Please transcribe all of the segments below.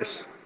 tardes.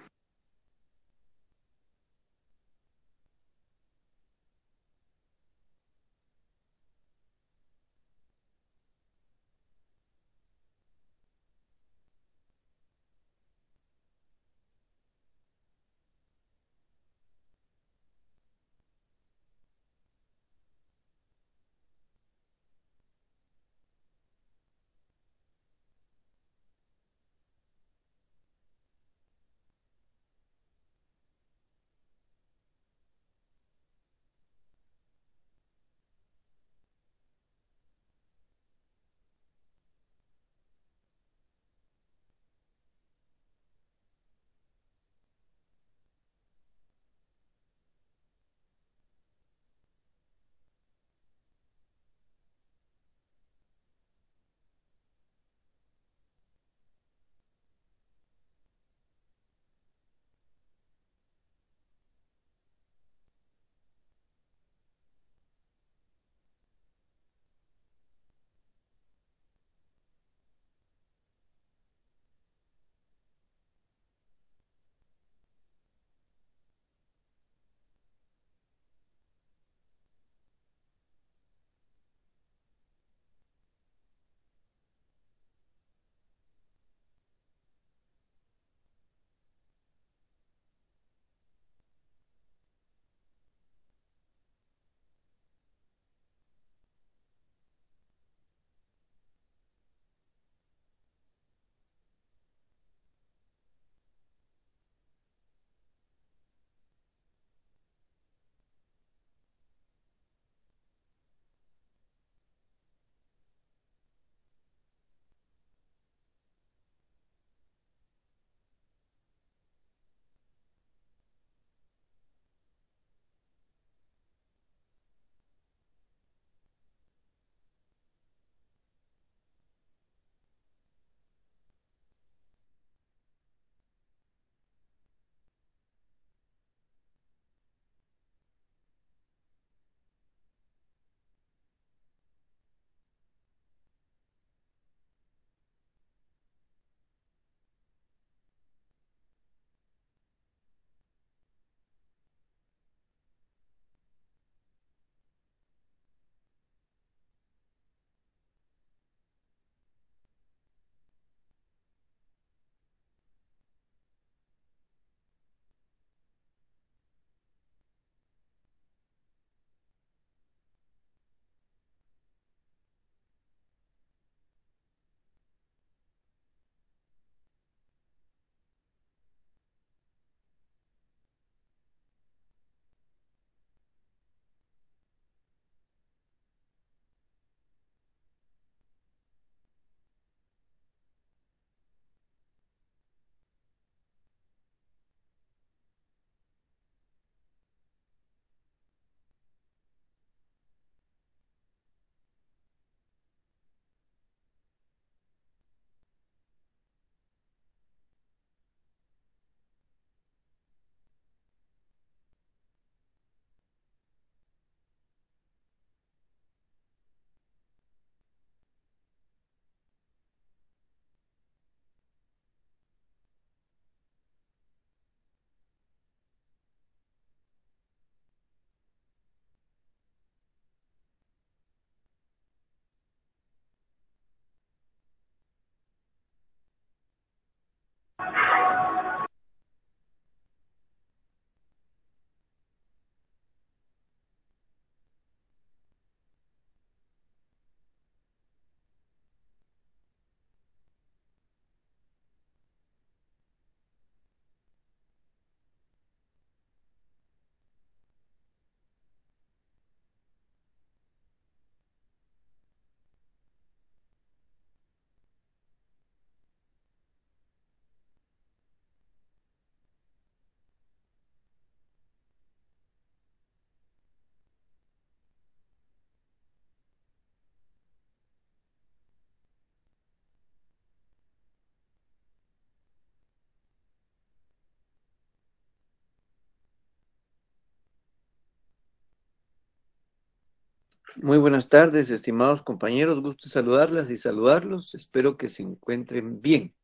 Muy buenas tardes, estimados compañeros. Gusto saludarlas y saludarlos. Espero que se encuentren bien.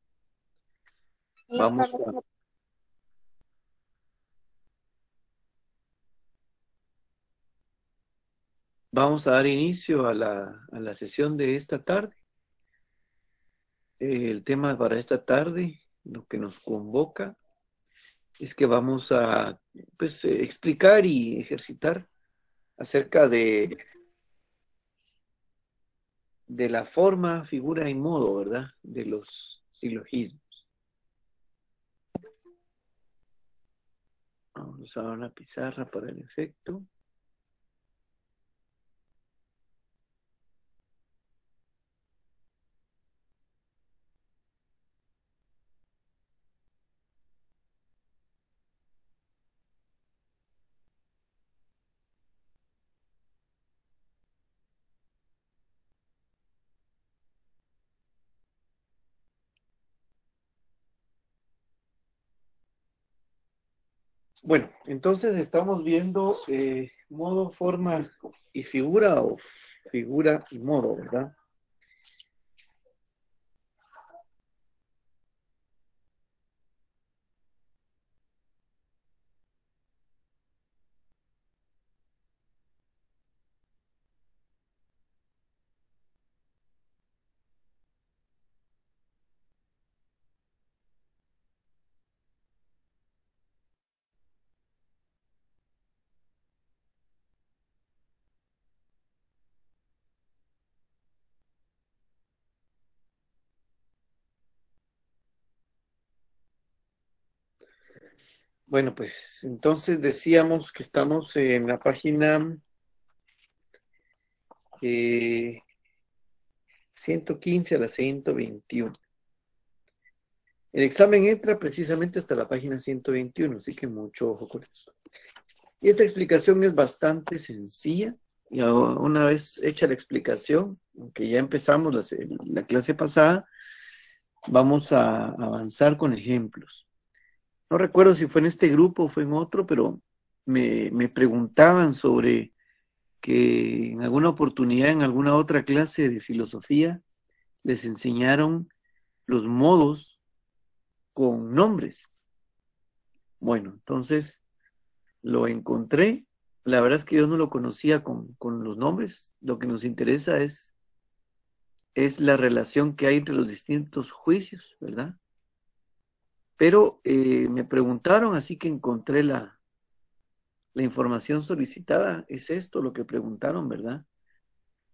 Vamos a... Vamos a dar inicio a la, a la sesión de esta tarde. El tema para esta tarde, lo que nos convoca, es que vamos a pues, eh, explicar y ejercitar acerca de de la forma, figura y modo, ¿verdad? De los silogismos. Vamos a usar una pizarra para el efecto. Bueno, entonces estamos viendo eh, modo, forma y figura o figura y modo, ¿verdad? Bueno, pues entonces decíamos que estamos en la página 115 eh, a la 121. El examen entra precisamente hasta la página 121, así que mucho ojo con eso. Y esta explicación es bastante sencilla. Y una vez hecha la explicación, aunque ya empezamos la clase pasada, vamos a avanzar con ejemplos no recuerdo si fue en este grupo o fue en otro, pero me, preguntaban sobre que en alguna oportunidad, en alguna otra clase de filosofía, les enseñaron los modos con nombres. Bueno, entonces lo encontré. La verdad es que yo no lo conocía con, con los nombres. Lo que nos interesa es, es la relación que hay entre los distintos juicios, ¿verdad? Pero eh, me preguntaron, así que encontré la, la información solicitada. Es esto lo que preguntaron, ¿verdad?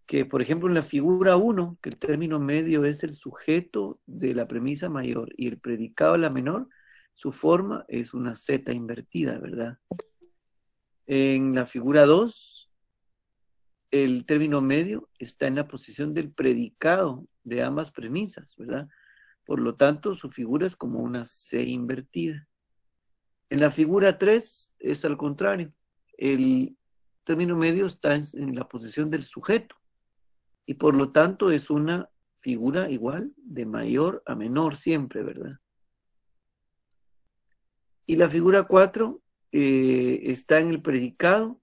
Que, por ejemplo, en la figura 1, que el término medio es el sujeto de la premisa mayor y el predicado la menor, su forma es una Z invertida, ¿verdad? En la figura 2, el término medio está en la posición del predicado de ambas premisas, ¿verdad? Por lo tanto, su figura es como una C invertida. En la figura 3 es al contrario. El término medio está en, la posición del sujeto y por lo tanto es una figura igual de mayor a menor siempre, ¿verdad? Y la figura 4 eh, está en el predicado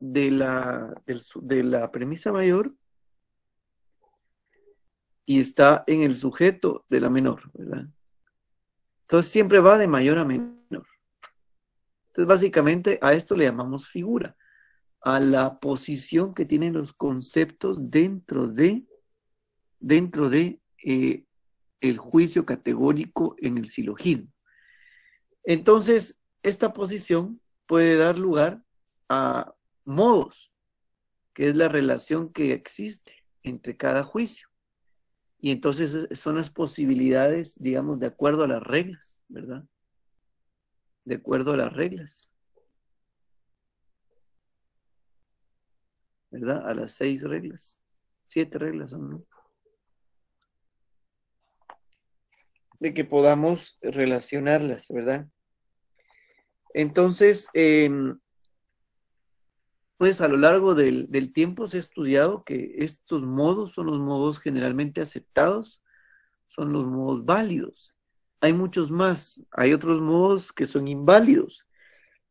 de la, de la premisa mayor y está en el sujeto de la menor, ¿verdad? Entonces siempre va de mayor a menor. Entonces básicamente a esto le llamamos figura, a la posición que tienen los conceptos dentro de, dentro de eh, el juicio categórico en el silogismo. Entonces, esta posición puede dar lugar a modos, que es la relación que existe entre cada juicio. Y entonces son las posibilidades, digamos, de acuerdo a las reglas, ¿verdad? De acuerdo a las reglas. ¿Verdad? A las seis reglas. Siete reglas son, ¿no? De que podamos relacionarlas, ¿verdad? Entonces, eh, pues a lo largo del, tiempo se ha estudiado que estos modos son los modos generalmente aceptados, son los modos válidos. Hay muchos más, hay otros modos que son inválidos,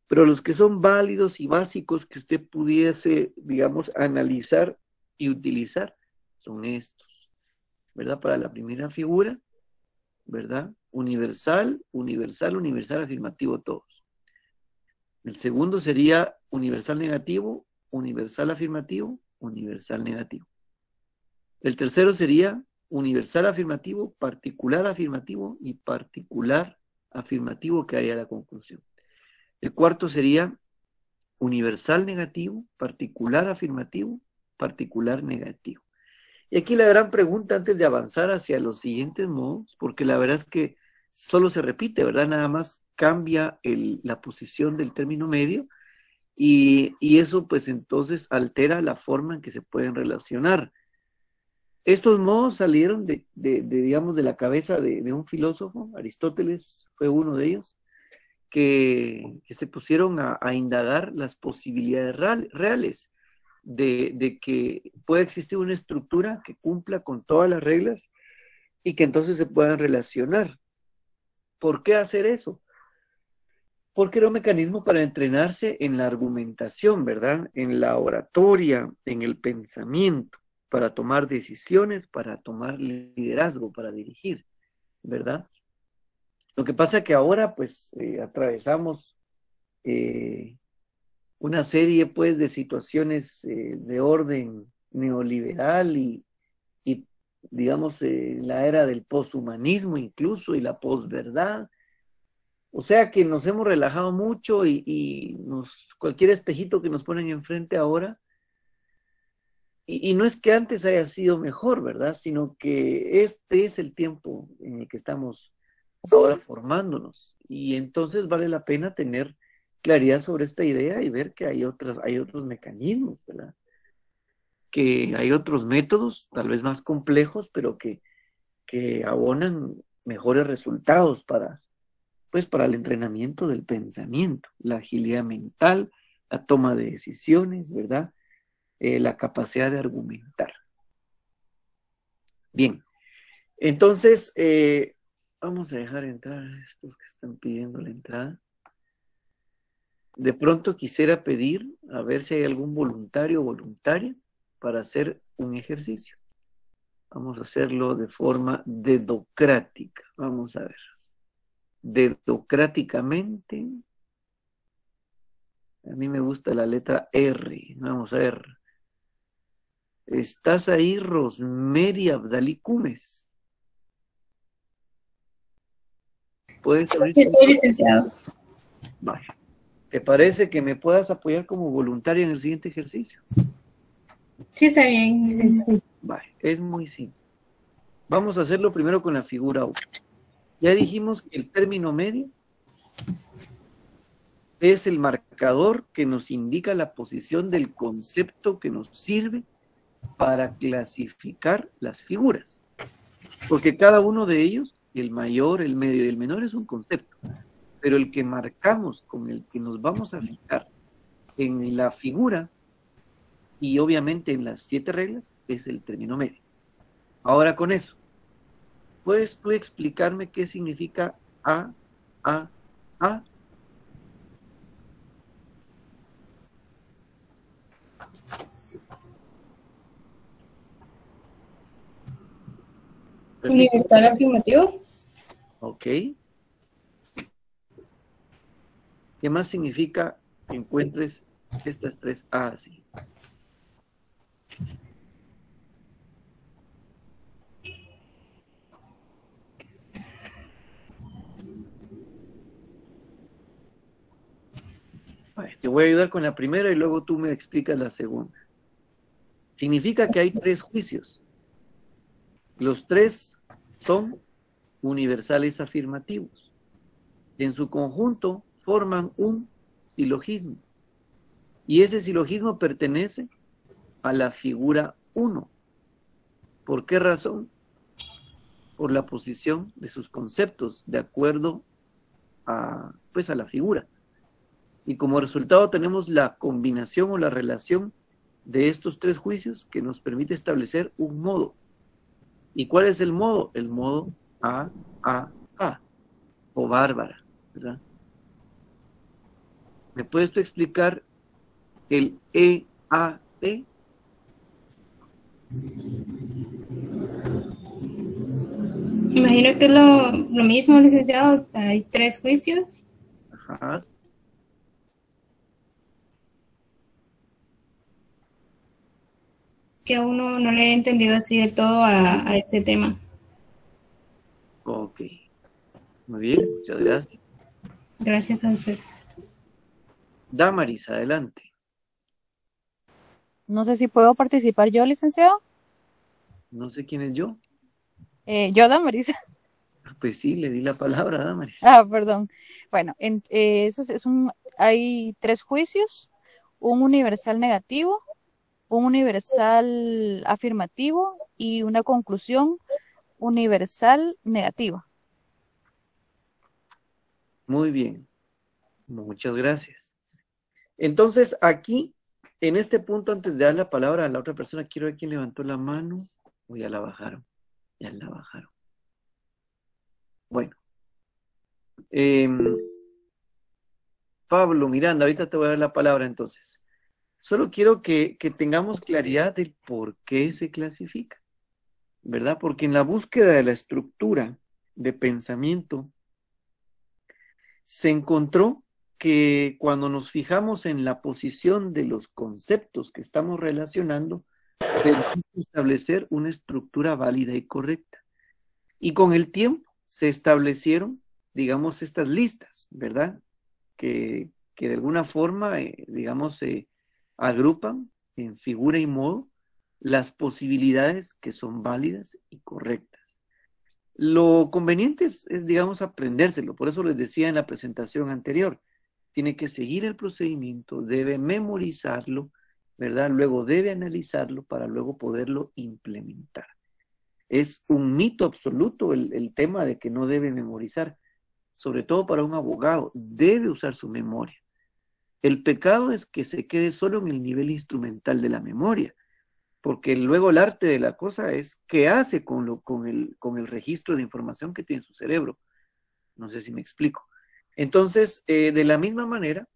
pero los que son válidos y básicos que usted pudiese, digamos, analizar y utilizar son estos, ¿verdad? Para la primera figura, ¿verdad? Universal, universal, universal, afirmativo, todos. El segundo sería universal negativo, universal afirmativo, universal negativo. El tercero sería universal afirmativo, particular afirmativo y particular afirmativo que haría la conclusión. El cuarto sería universal negativo, particular afirmativo, particular negativo. Y aquí la gran pregunta antes de avanzar hacia los siguientes modos, porque la verdad es que solo se repite, ¿verdad? Nada más cambia la posición del término medio y, eso pues entonces altera la forma en que se pueden relacionar. Estos modos salieron de, digamos, de la cabeza de, un filósofo, Aristóteles fue uno de ellos, que, se pusieron a, indagar las posibilidades reales de, que pueda existir una estructura que cumpla con todas las reglas y que entonces se puedan relacionar. ¿Por qué hacer eso? Porque era un mecanismo para entrenarse en la argumentación, ¿verdad? En la oratoria, en el pensamiento, para tomar decisiones, para tomar liderazgo, para dirigir, ¿verdad? Lo que pasa es que ahora, pues, eh, atravesamos eh, una serie pues de situaciones eh, de orden neoliberal y, digamos la era del poshumanismo incluso y la posverdad. O sea que nos hemos relajado mucho y, nos, cualquier espejito que nos ponen enfrente ahora, y, y, no es que antes haya sido mejor, ¿verdad? Sino que este es el tiempo en el que estamos ahora formándonos. Y entonces vale la pena tener claridad sobre esta idea y ver que hay, otras, hay otros mecanismos, ¿verdad? Que hay otros métodos, tal vez más complejos, pero que, que abonan mejores resultados para, pues, para el entrenamiento del pensamiento, la agilidad mental, la toma de decisiones, ¿verdad? Eh, la capacidad de argumentar. Bien, entonces, eh, vamos a dejar entrar a estos que están pidiendo la entrada de pronto quisiera pedir a ver si hay algún voluntario o voluntaria para hacer un ejercicio. Vamos a hacerlo de forma dedocrática. Vamos a ver. Dedocráticamente. A mí me gusta la letra R. Vamos a ver. ¿Estás ahí, Rosemary Abdalí ¿Puedes abrir? Sí, licenciado. Vale. ¿Te parece que me puedas apoyar como voluntaria en el siguiente ejercicio? Sí, está bien, Vale, es muy simple. Vamos a hacerlo primero con la figura 1. Ya dijimos que el término medio es el marcador que nos indica la posición del concepto que nos sirve para clasificar las figuras. Porque cada uno de ellos, el mayor, el medio y el menor, es un concepto pero el que marcamos, con el que nos vamos a fijar en la figura y obviamente en las siete reglas, es el término medio. Ahora con eso, ¿puedes tú explicarme qué significa A, A, A? Universal afirmativo. Ok. ¿Qué más significa que encuentres estas tres A así? Te voy a ayudar con la primera y luego tú me explicas la segunda. Significa que hay tres juicios. Los tres son universales afirmativos. En su conjunto forman un silogismo. Y ese silogismo pertenece a la figura 1. ¿Por qué razón? Por la posición de sus conceptos de acuerdo a, pues, a la figura. Y como resultado tenemos la combinación o la relación de estos tres juicios que nos permite establecer un modo. ¿Y cuál es el modo? El modo A, A, A, o bárbara, ¿verdad? ¿Me puedes tú explicar el EAT? Imagino que es lo, lo mismo, licenciado. Hay tres juicios. Ajá. Que aún no, no le he entendido así del todo a, a este tema. Ok. Muy bien, muchas gracias. Gracias a usted. Damaris, adelante. No sé si puedo participar yo, licenciado. No sé quién es yo. Eh, yo, Damaris. Pues sí, le di la palabra a Damaris. Ah, perdón. Bueno, en, eh, eso es, es un, hay tres juicios, un universal negativo, un universal afirmativo y una conclusión universal negativa. Muy bien. Muchas gracias. Entonces, aquí, en este punto, antes de dar la palabra a la otra persona, quiero ver quién levantó la mano o ya la bajaron. Ya la bajaron. Bueno. Em, Pablo Miranda, ahorita te voy a dar la palabra entonces. Solo quiero que, tengamos claridad del por qué se clasifica, ¿verdad? Porque en la búsqueda de la estructura de pensamiento, se encontró que cuando nos fijamos en la posición de los conceptos que estamos relacionando, permite establecer una estructura válida y correcta. Y con el tiempo se establecieron, digamos, estas listas, ¿verdad? Que, que de alguna forma, eh, digamos, se agrupan en figura y modo las posibilidades que son válidas y correctas. Lo conveniente es, digamos, aprendérselo. Por eso les decía en la presentación anterior, tiene que seguir el procedimiento, debe memorizarlo, ¿verdad? Luego debe analizarlo para luego poderlo implementar. Es un mito absoluto el, el tema de que no debe memorizar, sobre todo para un abogado, debe usar su memoria. El pecado es que se quede solo en el nivel instrumental de la memoria porque luego el arte de la cosa es qué hace con, lo, con, el, con el registro de información que tiene su cerebro. No sé si me explico. Entonces, eh, de la misma manera,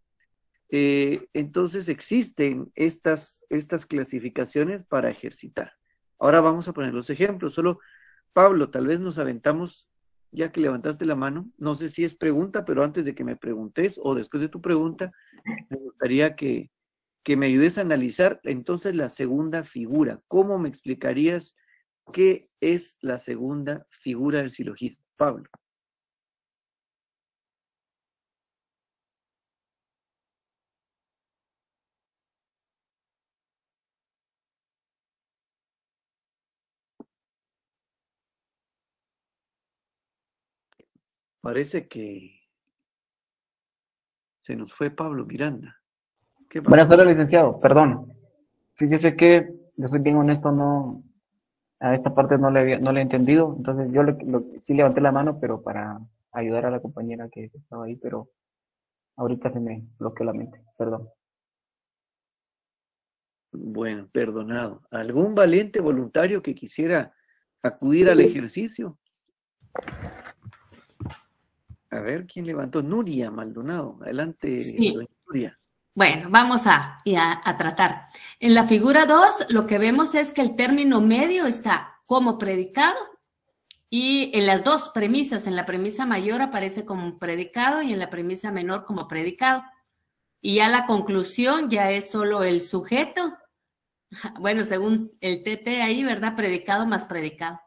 eh, entonces existen estas, estas clasificaciones para ejercitar. Ahora vamos a poner los ejemplos. Solo, Pablo, tal vez nos aventamos, ya que levantaste la mano, no sé si es pregunta, pero antes de que me preguntes o después de tu pregunta, me gustaría que, que me ayudes a analizar entonces la segunda figura. ¿Cómo me explicarías qué es la segunda figura del silogismo? Pablo. Parece que se nos fue Pablo Miranda. Buenas tardes, licenciado. Perdón. Fíjese que, yo soy bien honesto, no, a esta parte no le, había, no le he entendido. Entonces yo sí levanté la mano, pero para ayudar a la compañera que estaba ahí, pero ahorita se me bloqueó la mente. Perdón. Bueno, perdonado. ¿Algún valiente voluntario que quisiera acudir al ejercicio? A ver, ¿quién levantó? Nuria Maldonado. Adelante, Nuria. Bueno, vamos a, a, tratar. En la figura 2, lo que vemos es que el término medio está como predicado y en las dos premisas, en la premisa mayor aparece como predicado y en la premisa menor como predicado. Y ya la conclusión ya es solo el sujeto. Bueno, según el TT ahí, ¿verdad? Predicado más predicado.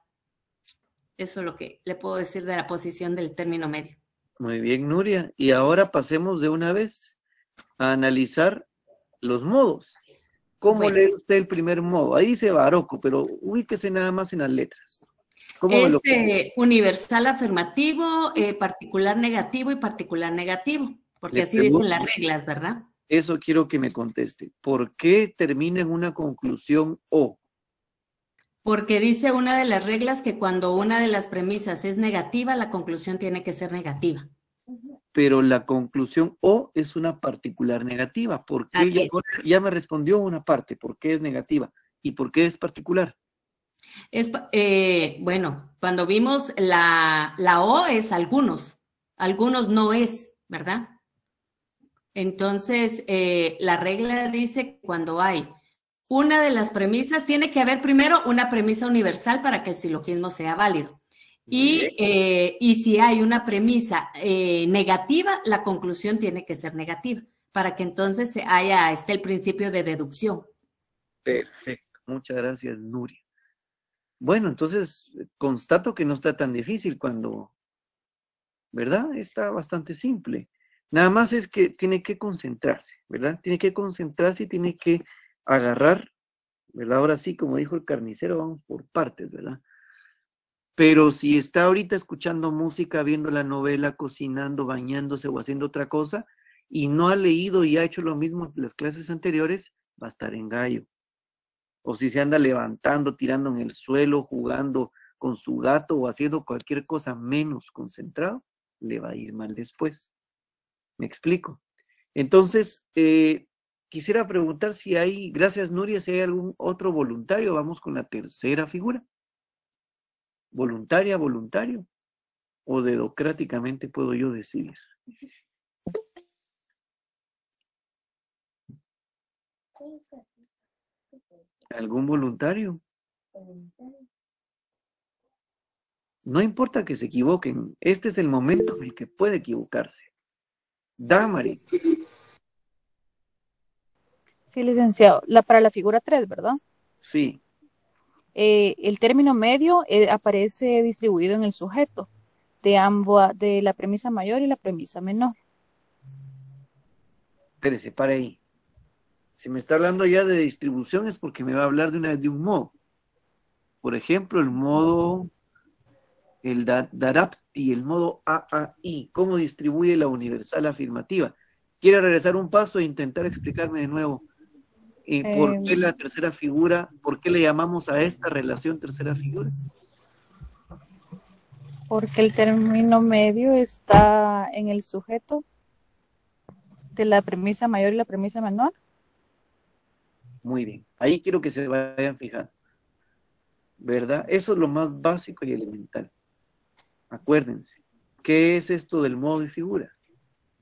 Eso es lo que le puedo decir de la posición del término medio. Muy bien, Nuria. Y ahora pasemos de una vez a analizar los modos. ¿Cómo lee usted el primer modo? Ahí dice Baroco, pero ubíquese nada más en las letras. es eh, universal afirmativo, eh, particular negativo y particular negativo, porque así dicen las reglas, ¿verdad? Eso quiero que me conteste. ¿Por qué termina en una conclusión O? Porque dice una de las reglas que cuando una de las premisas es negativa, la conclusión tiene que ser negativa pero la conclusión O es una particular negativa. ¿Por qué? Ya, me respondió una parte, ¿por qué es negativa? ¿Y por qué es particular? Es, eh, bueno, cuando vimos la, la O es algunos, algunos no es, ¿verdad? Entonces, eh, la regla dice cuando hay una de las premisas, tiene que haber primero una premisa universal para que el silogismo sea válido. Y, eh, y, si hay una premisa eh, negativa, la conclusión tiene que ser negativa, para que entonces haya esté el principio de deducción. Perfecto. Muchas gracias, Nuria. Bueno, entonces constato que no está tan difícil cuando, ¿verdad? Está bastante simple. Nada más es que tiene que concentrarse, ¿verdad? Tiene que concentrarse y tiene que agarrar, ¿verdad? Ahora sí, como dijo el carnicero, vamos por partes, ¿verdad? Pero si está ahorita escuchando música, viendo la novela, cocinando, bañándose o haciendo otra cosa, y no ha leído y ha hecho lo mismo en las clases anteriores, va a estar en gallo. O si se anda levantando, tirando en el suelo, jugando con su gato o haciendo cualquier cosa menos concentrado, le va a ir mal después. ¿Me explico? Entonces, eh, quisiera preguntar si hay, gracias Nuria, si hay algún otro voluntario. Vamos con la tercera figura. Voluntaria, voluntario. O dedocráticamente puedo yo decidir. ¿Algún voluntario? No importa que se equivoquen, este es el momento en el que puede equivocarse. Damari. Sí, licenciado. La, para la figura 3, ¿verdad? Sí. Eh, el término medio eh, aparece distribuido en el sujeto de ambos, de la premisa mayor y la premisa menor. Espérese, para ahí. Si me está hablando ya de distribución es porque me va a hablar de una vez de un modo. Por ejemplo, el modo, el Darapti, el modo AAI, cómo distribuye la universal afirmativa. ¿Quiere regresar un paso e intentar explicarme de nuevo? ¿Y por qué la tercera figura, por qué le llamamos a esta relación tercera figura? Porque el término medio está en el sujeto de la premisa mayor y la premisa menor. Muy bien. Ahí quiero que se vayan fijando. ¿Verdad? Eso es lo más básico y elemental. Acuérdense. ¿Qué es esto del modo y figura?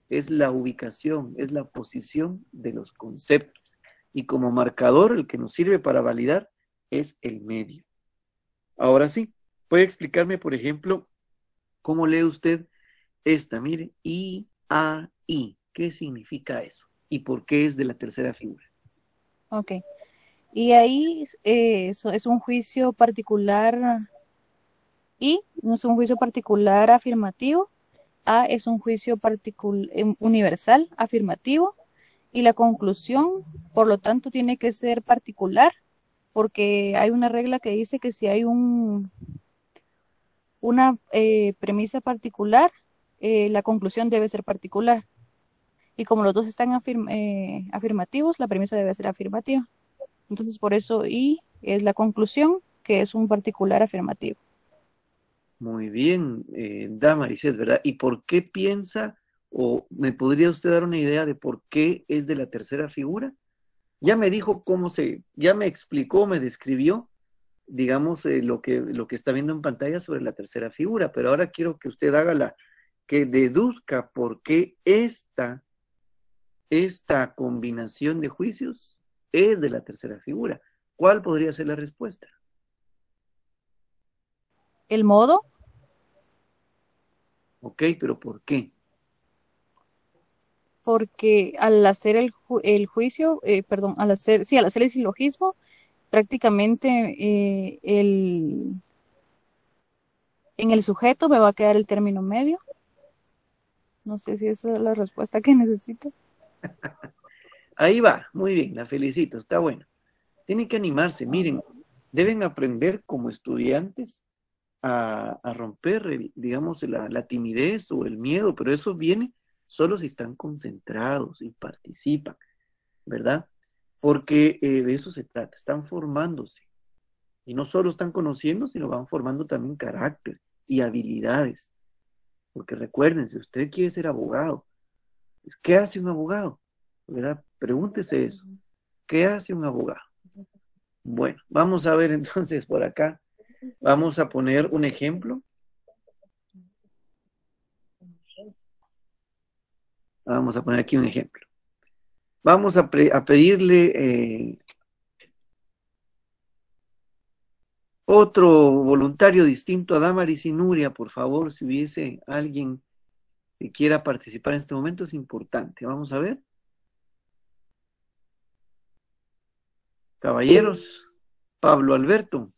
Es la ubicación, es la posición de los conceptos. Y como marcador, el que nos sirve para validar es el medio. Ahora sí, puede explicarme, por ejemplo, cómo lee usted esta. Mire, I, A, I. ¿Qué significa eso? ¿Y por qué es de la tercera figura? Ok. Y ahí eh, es un juicio particular no es un juicio particular afirmativo. A es un juicio em, universal afirmativo y la conclusión, por lo tanto, tiene que ser particular porque hay una regla que dice que si hay un una eh, premisa particular, eh, la conclusión debe ser particular. Y como los dos están eh, afirmativos, la premisa debe ser afirmativa. Entonces, por eso I es la conclusión, que es un particular afirmativo. Muy bien, eh, Damaris, es verdad. ¿Y por qué piensa, o me podría usted dar una idea de por qué es de la tercera figura? Ya me dijo cómo se, ya me explicó, me describió, digamos, eh, lo, que, lo que está viendo en pantalla sobre la tercera figura, pero ahora quiero que usted haga la, que deduzca por qué esta esta combinación de juicios es de la tercera figura. ¿Cuál podría ser la respuesta? ¿El modo? Ok, pero ¿por qué? Porque al hacer el, el juicio, eh, perdón, al hacer, sí, al hacer el silogismo, prácticamente eh, el, en el sujeto me va a quedar el término medio. No sé si esa es la respuesta que necesito. Ahí va, muy bien, la felicito, está bueno. Tienen que animarse, miren, deben aprender como estudiantes a, romper, digamos, la, timidez o el miedo, pero eso viene solo si están concentrados y participan, ¿verdad? Porque eh, de eso se trata, están formándose. Y no solo están conociendo, sino van formando también carácter y habilidades. Porque recuérdense, usted quiere ser abogado, ¿Qué hace un abogado? ¿Verdad? Pregúntese eso. ¿Qué hace un abogado? Bueno, vamos a ver entonces por acá. Vamos a poner un ejemplo. Vamos a poner aquí un ejemplo. Vamos a, pedirle eh, otro voluntario distinto a Damaris y Nuria, por favor, si hubiese alguien que quiera participar en este momento es importante. Vamos a ver. Caballeros, Pablo Alberto.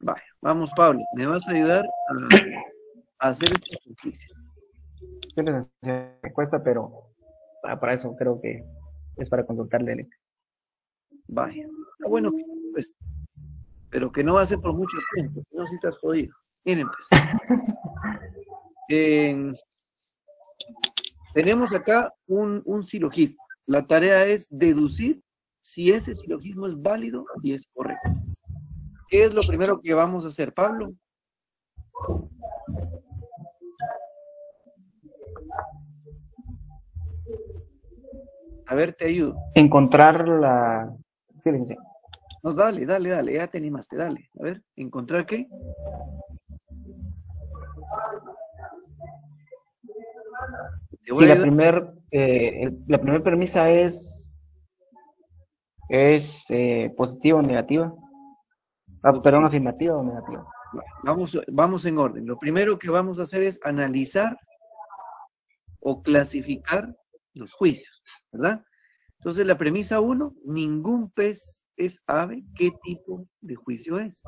Vaya, vamos Pablo, me vas a ayudar a, a hacer este ejercicio. Licenciado, me cuesta, pero para, para eso creo que es para consultarle. Vaya, está bueno que pues, pero que no va a ser por mucho tiempo, si no si estás jodido. Miren pues. Eh, tenemos acá un, un silogismo. La tarea es deducir si ese silogismo es válido y es correcto. ¿Qué es lo primero que vamos a hacer, Pablo? A ver, te ayudo. Encontrar la... Sí, licenciado. No, dale, dale, dale, ya te animaste, dale. A ver, ¿encontrar qué? Sí, la ayudar. primer, eh, la primera premisa es, es eh, positiva o negativa. Ah, perdón, afirmativa o negativa. Vamos, vamos en orden. Lo primero que vamos a hacer es analizar o clasificar los juicios, ¿verdad? Entonces, la premisa uno, ningún pez es ave. ¿Qué tipo de juicio es?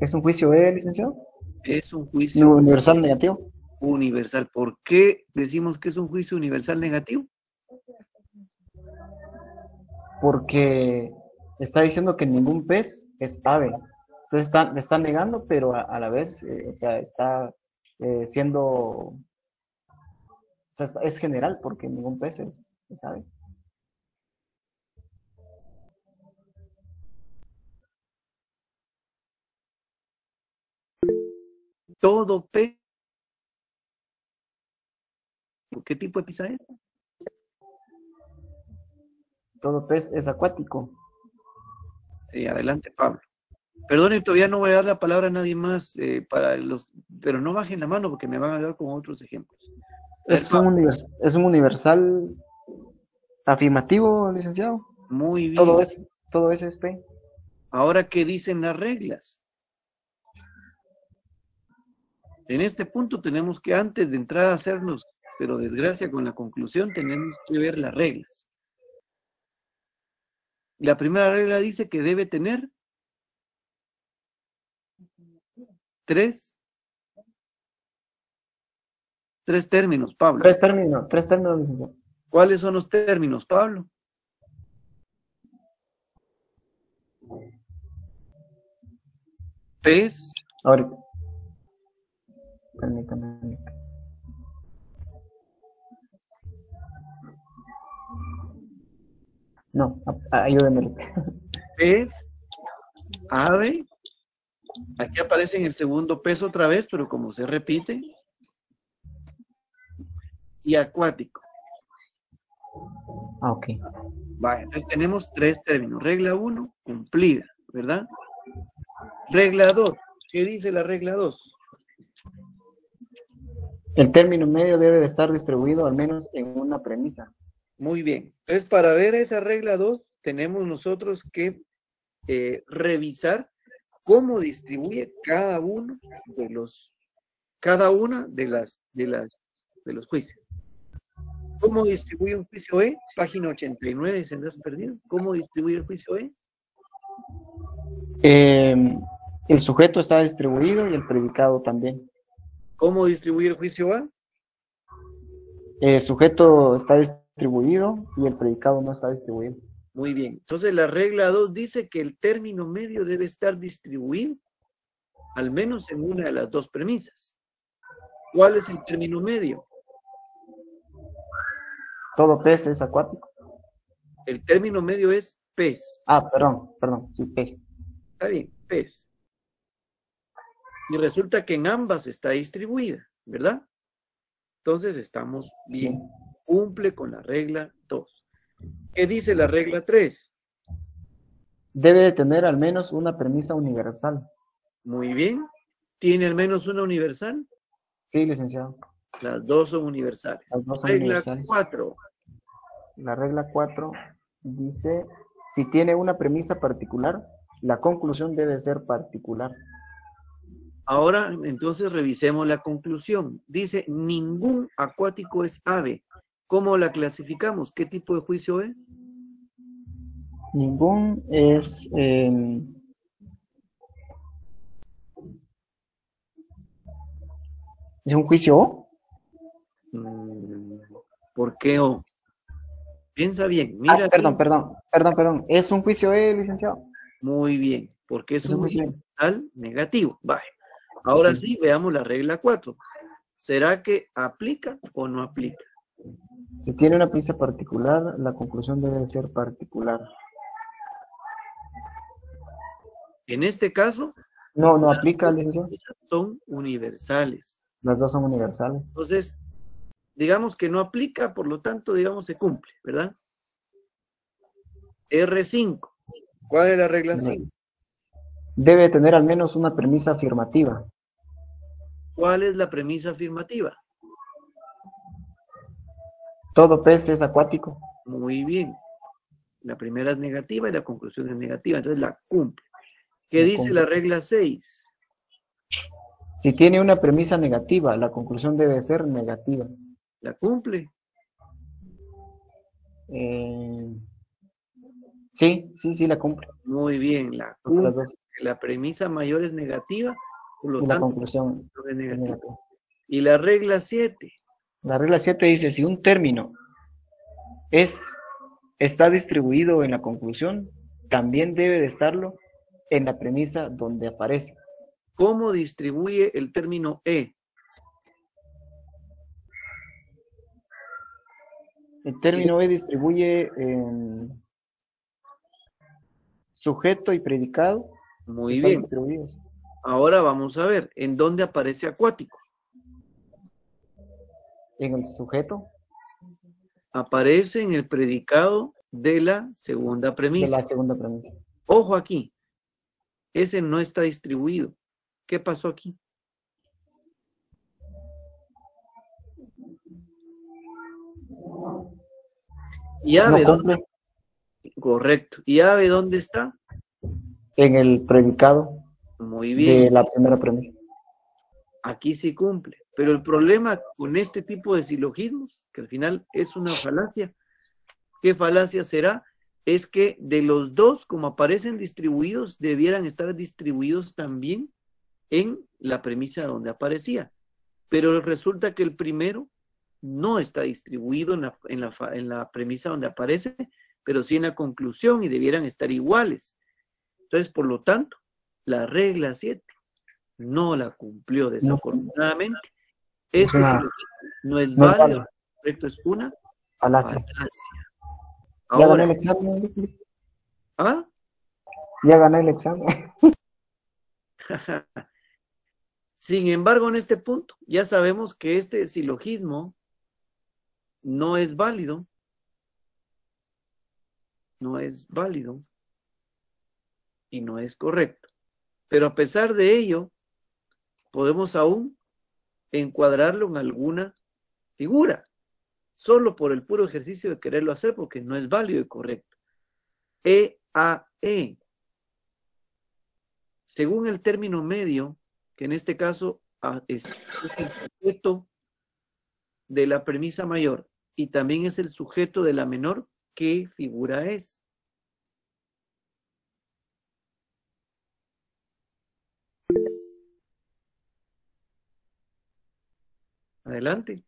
¿Es un juicio E, licenciado? Es un juicio No, universal negativo. universal. ¿Por qué decimos que es un juicio universal negativo? Porque está diciendo que ningún pez es ave. Entonces está, le está negando, pero a, a la vez, eh, o sea, está eh, siendo, o sea, está- es general porque ningún pez es, ave. Todo pez. ¿Qué tipo de pizza es? Todo pez es acuático. Sí, adelante, Pablo. Perdone, todavía no voy a dar la palabra a nadie más eh, para los, pero no bajen la mano porque me van a ayudar con otros ejemplos. Es un, univers- es un universal afirmativo, licenciado. Muy bien. Todo es, todo es es P. Ahora, ¿qué dicen las reglas? En este punto tenemos que, antes de entrar a hacernos, pero desgracia con la conclusión, tenemos que ver las reglas. La primera regla dice que debe tener tres, tres términos, Pablo. Tres términos, tres términos, licenciado. ¿Cuáles son los términos, Pablo? Pez, Ahorita. Permítame. No, a- ayúdeme. pez, ave. Aquí aparece en el segundo pez otra vez, pero como se repite. Y acuático. Ah, ok. Vaya, entonces tenemos tres términos. Regla 1, cumplida, ¿verdad? Regla 2. ¿Qué dice la regla 2? El término medio debe de estar distribuido al menos en una premisa. Muy bien. Entonces, para ver esa regla 2, tenemos nosotros que eh, revisar cómo distribuye cada uno de los, cada una de las, de las, de los juicios. ¿Cómo distribuye un juicio E? Página 89, si andas perdido. ¿Cómo distribuye el juicio E? Eh, el sujeto está distribuido y el predicado también. ¿Cómo distribuye el juicio A? El sujeto está distribuido y el predicado no está distribuido. Muy bien. Entonces, la regla 2 dice que el término medio debe estar distribuido al menos en una de las dos premisas. ¿Cuál es el término medio? Todo pez es acuático. El término medio es pez. Ah, perdón, perdón, sí, pez. Está bien, pez. Y resulta que en ambas está distribuida, ¿verdad? Entonces estamos bien. Sí. Cumple con la regla 2. ¿Qué dice la regla 3? Debe de tener al menos una premisa universal. Muy bien. ¿Tiene al menos una universal? Sí, licenciado. Las dos son universales. Las dos son regla universales. 4. La regla 4 dice, si tiene una premisa particular, la conclusión debe ser particular. Ahora, entonces, revisemos la conclusión. Dice, ningún acuático es ave. ¿Cómo la clasificamos? ¿Qué tipo de juicio es? Ningún es... eh, ¿Es un juicio O? Mm, ¿Por qué o? Piensa bien. Ah, Mira, aquí. perdón, perdón, perdón, perdón. ¿Es un juicio E, licenciado? Muy bien, porque es Es un juicio universal negativo. Vale. Ahora Sí. sí, veamos la regla 4. ¿Será que aplica o no aplica? Si tiene una premisa particular, la conclusión debe ser particular. En este caso, No, no aplica, licenciado. son universales. Las dos son universales. Entonces, digamos que no aplica, por lo tanto, digamos, se cumple, ¿verdad? R5. ¿Cuál es la regla No. 5? Debe tener al menos una premisa afirmativa. ¿Cuál es la premisa afirmativa? Todo pez es acuático. Muy bien. La primera es negativa y la conclusión es negativa, entonces la cumple. ¿Qué La dice cumple. la regla 6? Si tiene una premisa negativa, la conclusión debe ser negativa. La cumple. Eh, sí, sí, sí, la cumple. Muy bien, la cumple. La premisa mayor es negativa, por lo y la tanto conclusión es es negativa. negativa. Y la regla 7. La regla 7 dice, si un término es, está distribuido en la conclusión, también debe de estarlo en la premisa donde aparece. ¿Cómo distribuye el término E? El término E distribuye en sujeto y predicado. Muy están bien. distribuidos. Ahora vamos a ver, ¿en dónde aparece acuático? En el sujeto Aparece en el predicado de la segunda de premisa. la segunda premisa. Ojo aquí, ese no está distribuido. ¿Qué pasó aquí? ¿Y No ave dónde? Correcto. ¿Y ave dónde está? en el predicado Muy de bien, la primera premisa. aquí sí cumple. Pero el problema con este tipo de silogismos, que al final es una falacia, ¿qué falacia será? Es que de los dos, como aparecen distribuidos, debieran estar distribuidos también en la premisa donde aparecía. Pero resulta que el primero no está distribuido en la, en la, en la premisa donde aparece, pero sí en la conclusión y debieran estar iguales. Entonces, por lo tanto, la regla 7 no la cumplió desafortunadamente. Este una- silogismo no es no es válido, válido. correcto, es una Falacia. falacia. Ya gané Ahora, el examen. ¿ah? Ya gané el examen. Sin embargo, en este punto, ya sabemos que este silogismo no es válido. No es válido. Y no es correcto. Pero a pesar de ello, podemos aún encuadrarlo en alguna figura, solo por el puro ejercicio de quererlo hacer, porque no es válido y correcto. EAE. Según el término medio, que en este caso ah, es, es el sujeto de la premisa mayor y también es el sujeto de la menor, ¿qué figura es? Adelante.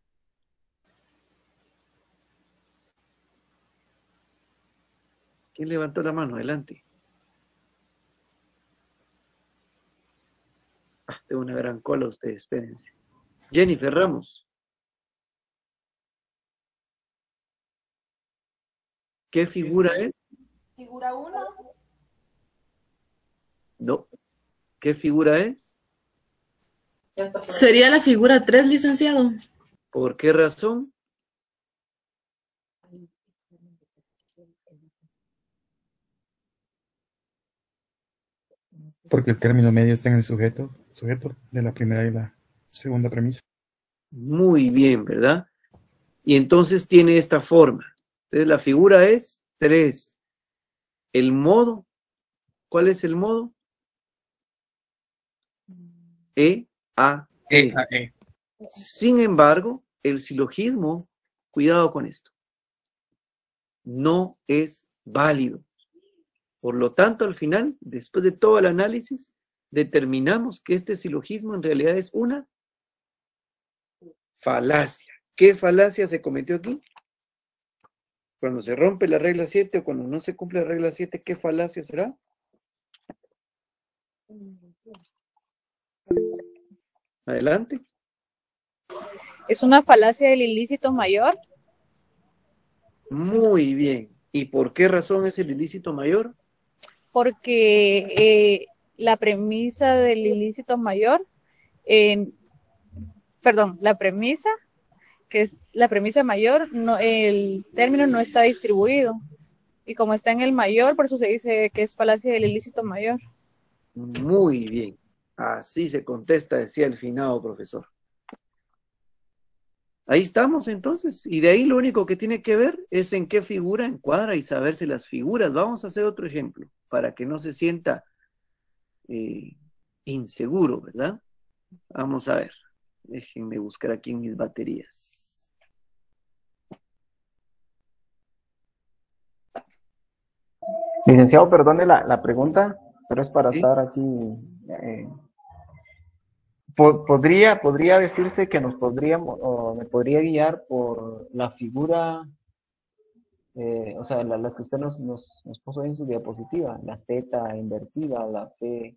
¿Quién levantó la mano? Adelante. Ah, tengo una gran cola ustedes, espérense. Jennifer Ramos. ¿Qué figura es? Figura 1, No. ¿Qué figura es? Sería la figura 3, licenciado. ¿Por qué razón? Porque el término medio está en el sujeto, sujeto de la primera y la segunda premisa. Muy bien, ¿verdad? Y entonces tiene esta forma. Entonces la figura es 3. El modo, ¿cuál es el modo? E, A, E E. a E. Sin embargo, el silogismo, cuidado con esto, no es válido. Por lo tanto, al final, después de todo el análisis, determinamos que este silogismo en realidad es una falacia. ¿Qué falacia se cometió aquí? Cuando se rompe la regla 7 o cuando no se cumple la regla 7, ¿qué falacia será? Adelante. Es una falacia del ilícito mayor Muy bien. ¿Y por qué razón es el ilícito mayor? porque eh, la premisa del ilícito mayor, eh, perdón, la premisa, que es la premisa mayor, no, el término no está distribuido. Y como está en el mayor, por eso se dice que es falacia del ilícito mayor. Muy bien. Así se contesta, decía el finado profesor. Ahí estamos entonces. Y de ahí lo único que tiene que ver es en qué figura encuadra y saberse las figuras. Vamos a hacer otro ejemplo para que no se sienta eh, inseguro, ¿verdad? Vamos a ver. Déjenme buscar aquí en mis baterías. Licenciado, perdone la, la pregunta, pero es para Sí. estar así. eh, po- podría, podría decirse que nos podríamos, o me podría guiar por la figura, eh, o sea, la- las que usted nos, nos, puso en su diapositiva, la Z invertida, la C.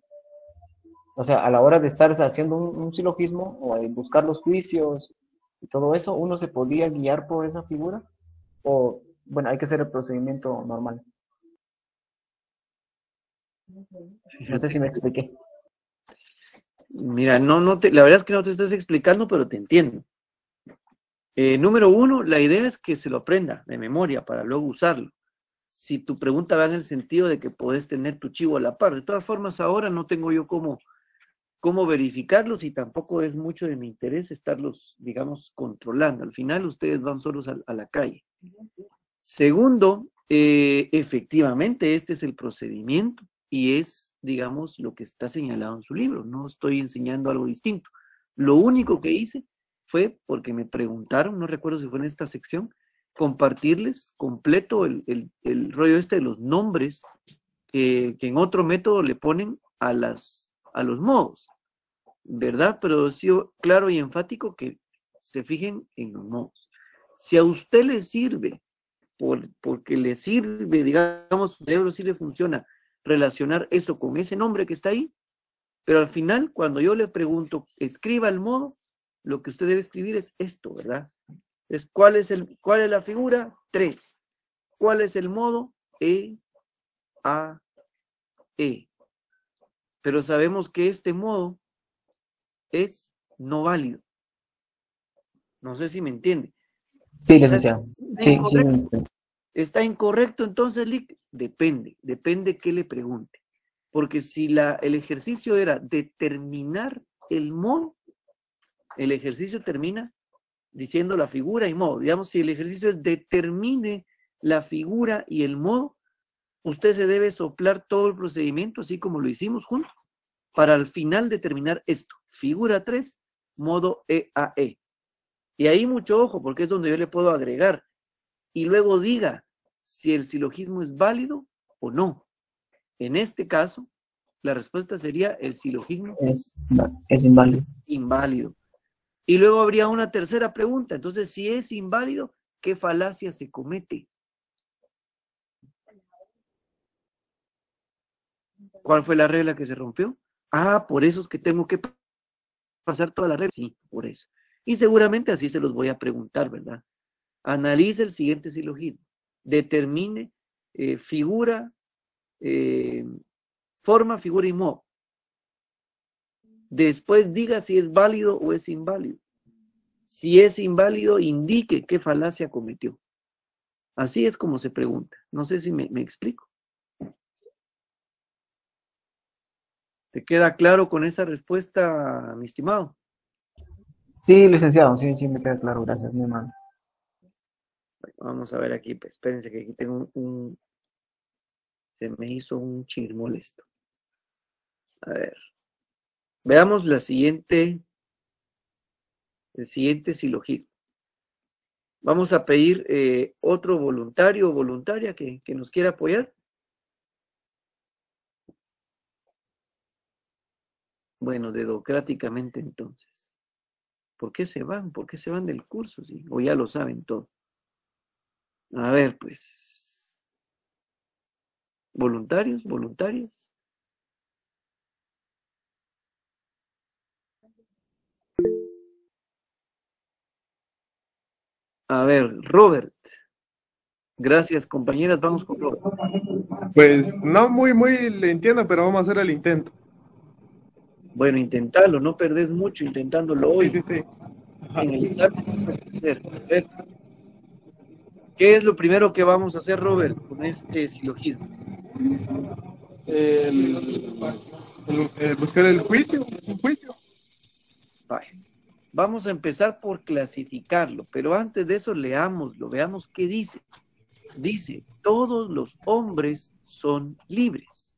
O sea, a la hora de estar haciendo un, silogismo o de buscar los juicios y todo eso, ¿uno se podría guiar por esa figura? O, bueno, hay que hacer el procedimiento normal. No sé si me expliqué. Mira, no, no te, la verdad es que no te estás explicando, pero te entiendo. Eh, número uno, la idea es que se lo aprenda de memoria para luego usarlo. Si tu pregunta va en el sentido de que podés tener tu chivo a la par. De todas formas, ahora no tengo yo cómo, cómo verificarlos y tampoco es mucho de mi interés estarlos, digamos, controlando. Al final ustedes van solos a, a la calle. Segundo, eh, efectivamente, este es el procedimiento y es, digamos, lo que está señalado en su libro. No estoy enseñando algo distinto. Lo único que hice fue, porque me preguntaron, no recuerdo si fue en esta sección, compartirles completo el, el- el rollo este de los nombres que, que en otro método le ponen a, las, a los modos, ¿verdad? Pero sido claro y enfático que se fijen en los modos. Si a usted le sirve, por, porque le sirve, digamos, su cerebro sí le funciona, relacionar eso con ese nombre que está ahí, pero al final, cuando yo le pregunto, escriba el modo, lo que usted debe escribir es esto, ¿verdad? Es cuál es el, cuál es la figura, 3. ¿Cuál es el modo? E, A, E. Pero sabemos que este modo es no válido. No sé si me entiende. Sí, licenciado. ¿Está Sí, sí. ¿Está incorrecto entonces, Lick? Depende, depende qué le pregunte. Porque si la, el ejercicio era determinar el modo, el ejercicio termina diciendo la figura y modo. Digamos, si el ejercicio es determine la figura y el modo, usted se debe soplar todo el procedimiento, así como lo hicimos juntos, para al final determinar esto. Figura 3, modo EAE. Y ahí mucho ojo, porque es donde yo le puedo agregar. Y luego diga si el silogismo es válido o no. En este caso, la respuesta sería el silogismo Es, es inválido. inválido. Y luego habría una tercera pregunta. Entonces, si es inválido, ¿qué falacia se comete? ¿Cuál fue la regla que se rompió? Ah, por eso es que tengo que pasar toda la regla. Sí, por eso. Y seguramente así se los voy a preguntar, ¿verdad? Analice el siguiente silogismo. Determine eh, figura, eh, forma, figura y modo. Después diga si es válido o es inválido. Si es inválido, indique qué falacia cometió. Así es como se pregunta. No sé si me, me explico. ¿Te queda claro con esa respuesta, mi estimado? Sí, licenciado, sí, sí, me queda claro. Gracias, mi hermano. Vamos a ver aquí, pues espérense que aquí tengo un, se me hizo un chismol esto. A ver. Veamos la siguiente, el siguiente silogismo. Vamos a pedir eh, otro voluntario o voluntaria que, que nos quiera apoyar. Bueno, dedocráticamente entonces. ¿Por qué se van? ¿Por qué se van del curso? Sí? O ya lo saben todo. A ver, pues. ¿Voluntarios? ¿Voluntarias? A ver, Robert. Gracias, compañeras. Vamos con Robert. Pues no muy, muy le entiendo, pero vamos a hacer el intento. Bueno, intentalo, no perdés mucho intentándolo hoy. Sí, sí, sí. En el examen ver, ¿Qué es lo primero que vamos a hacer, Robert, con este silogismo? El, el- el buscar el juicio. Vamos a empezar por clasificarlo, pero antes de eso leámoslo, veamos qué dice. Dice, todos los hombres son libres.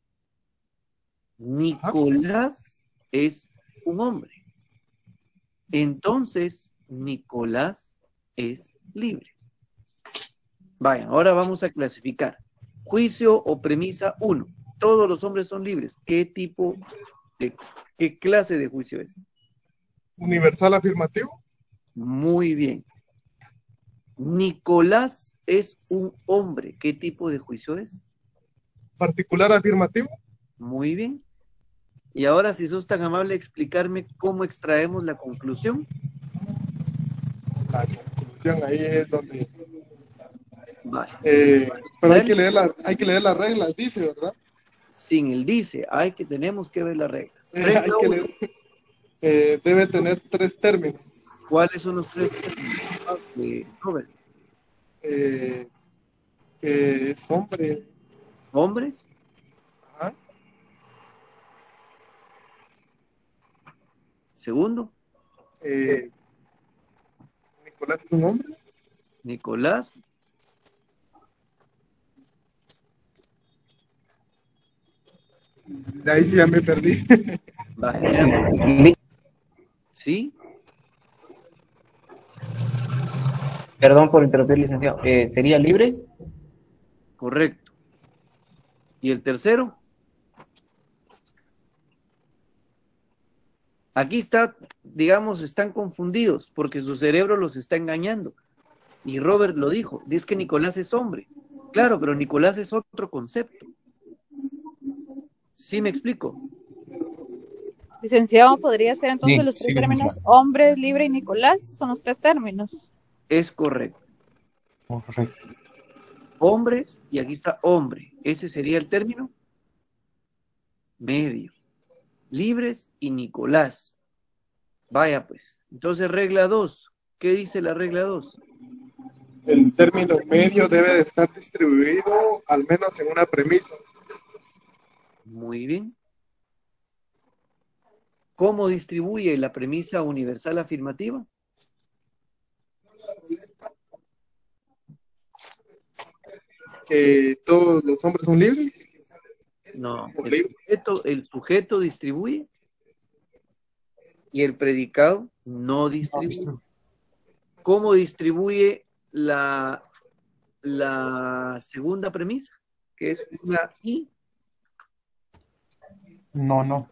Nicolás es un hombre. Entonces, Nicolás es libre. Vaya, ahora vamos a clasificar. Juicio o premisa 1. Todos los hombres son libres. ¿Qué tipo de, qué clase de juicio es? Universal afirmativo. Muy bien. Nicolás es un hombre. ¿Qué tipo de juicio es? Particular afirmativo. Muy bien. Y ahora, si sos tan amable, explicarme cómo extraemos la conclusión. La conclusión ahí es donde. Eh, pero hay que, leer la, hay que leer las reglas, dice, ¿verdad? Sin el dice, hay que tenemos que ver las reglas. Eh, hay que leer. Eh, debe tener tres términos. ¿Cuáles son los tres términos? De Robert? Eh, que es hombre. ¿Hombres? Ajá. Segundo, Eh, Nicolás es un hombre. Nicolás. De ahí sí ya me perdí. ¿Sí? Perdón por interrumpir, licenciado. Eh, ¿Sería libre? Correcto. ¿Y el tercero? Aquí está, digamos, están confundidos porque su cerebro los está engañando. Y Robert lo dijo, dice que Nicolás es hombre. Claro, pero Nicolás es otro concepto. ¿Sí me explico? Licenciado, podría ser entonces Sí, los tres sí, términos hombre, libre y Nicolás, son los tres términos. Es correcto. Correcto. Hombres, y aquí está hombre. Ese sería el término medio. Libres y Nicolás. Vaya pues. Entonces, regla 2. ¿Qué dice la regla 2? El término medio debe de estar distribuido al menos en una premisa. Muy bien. ¿Cómo distribuye la premisa universal afirmativa? Todos los hombres son libres. No, el sujeto, el sujeto distribuye y el predicado no distribuye. ¿Cómo distribuye la, la segunda premisa? Que es una y. No, no.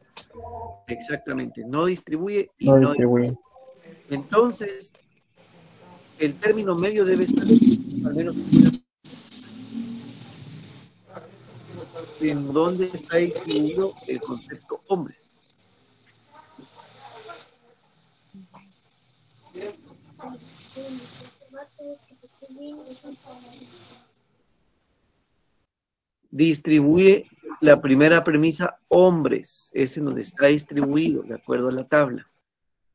Exactamente, no distribuye y No no, distribuye. Entonces, el término medio debe estar al menos en dónde está distribuido el concepto hombres. Distribuye la primera premisa hombres, ese donde está distribuido de acuerdo a la tabla.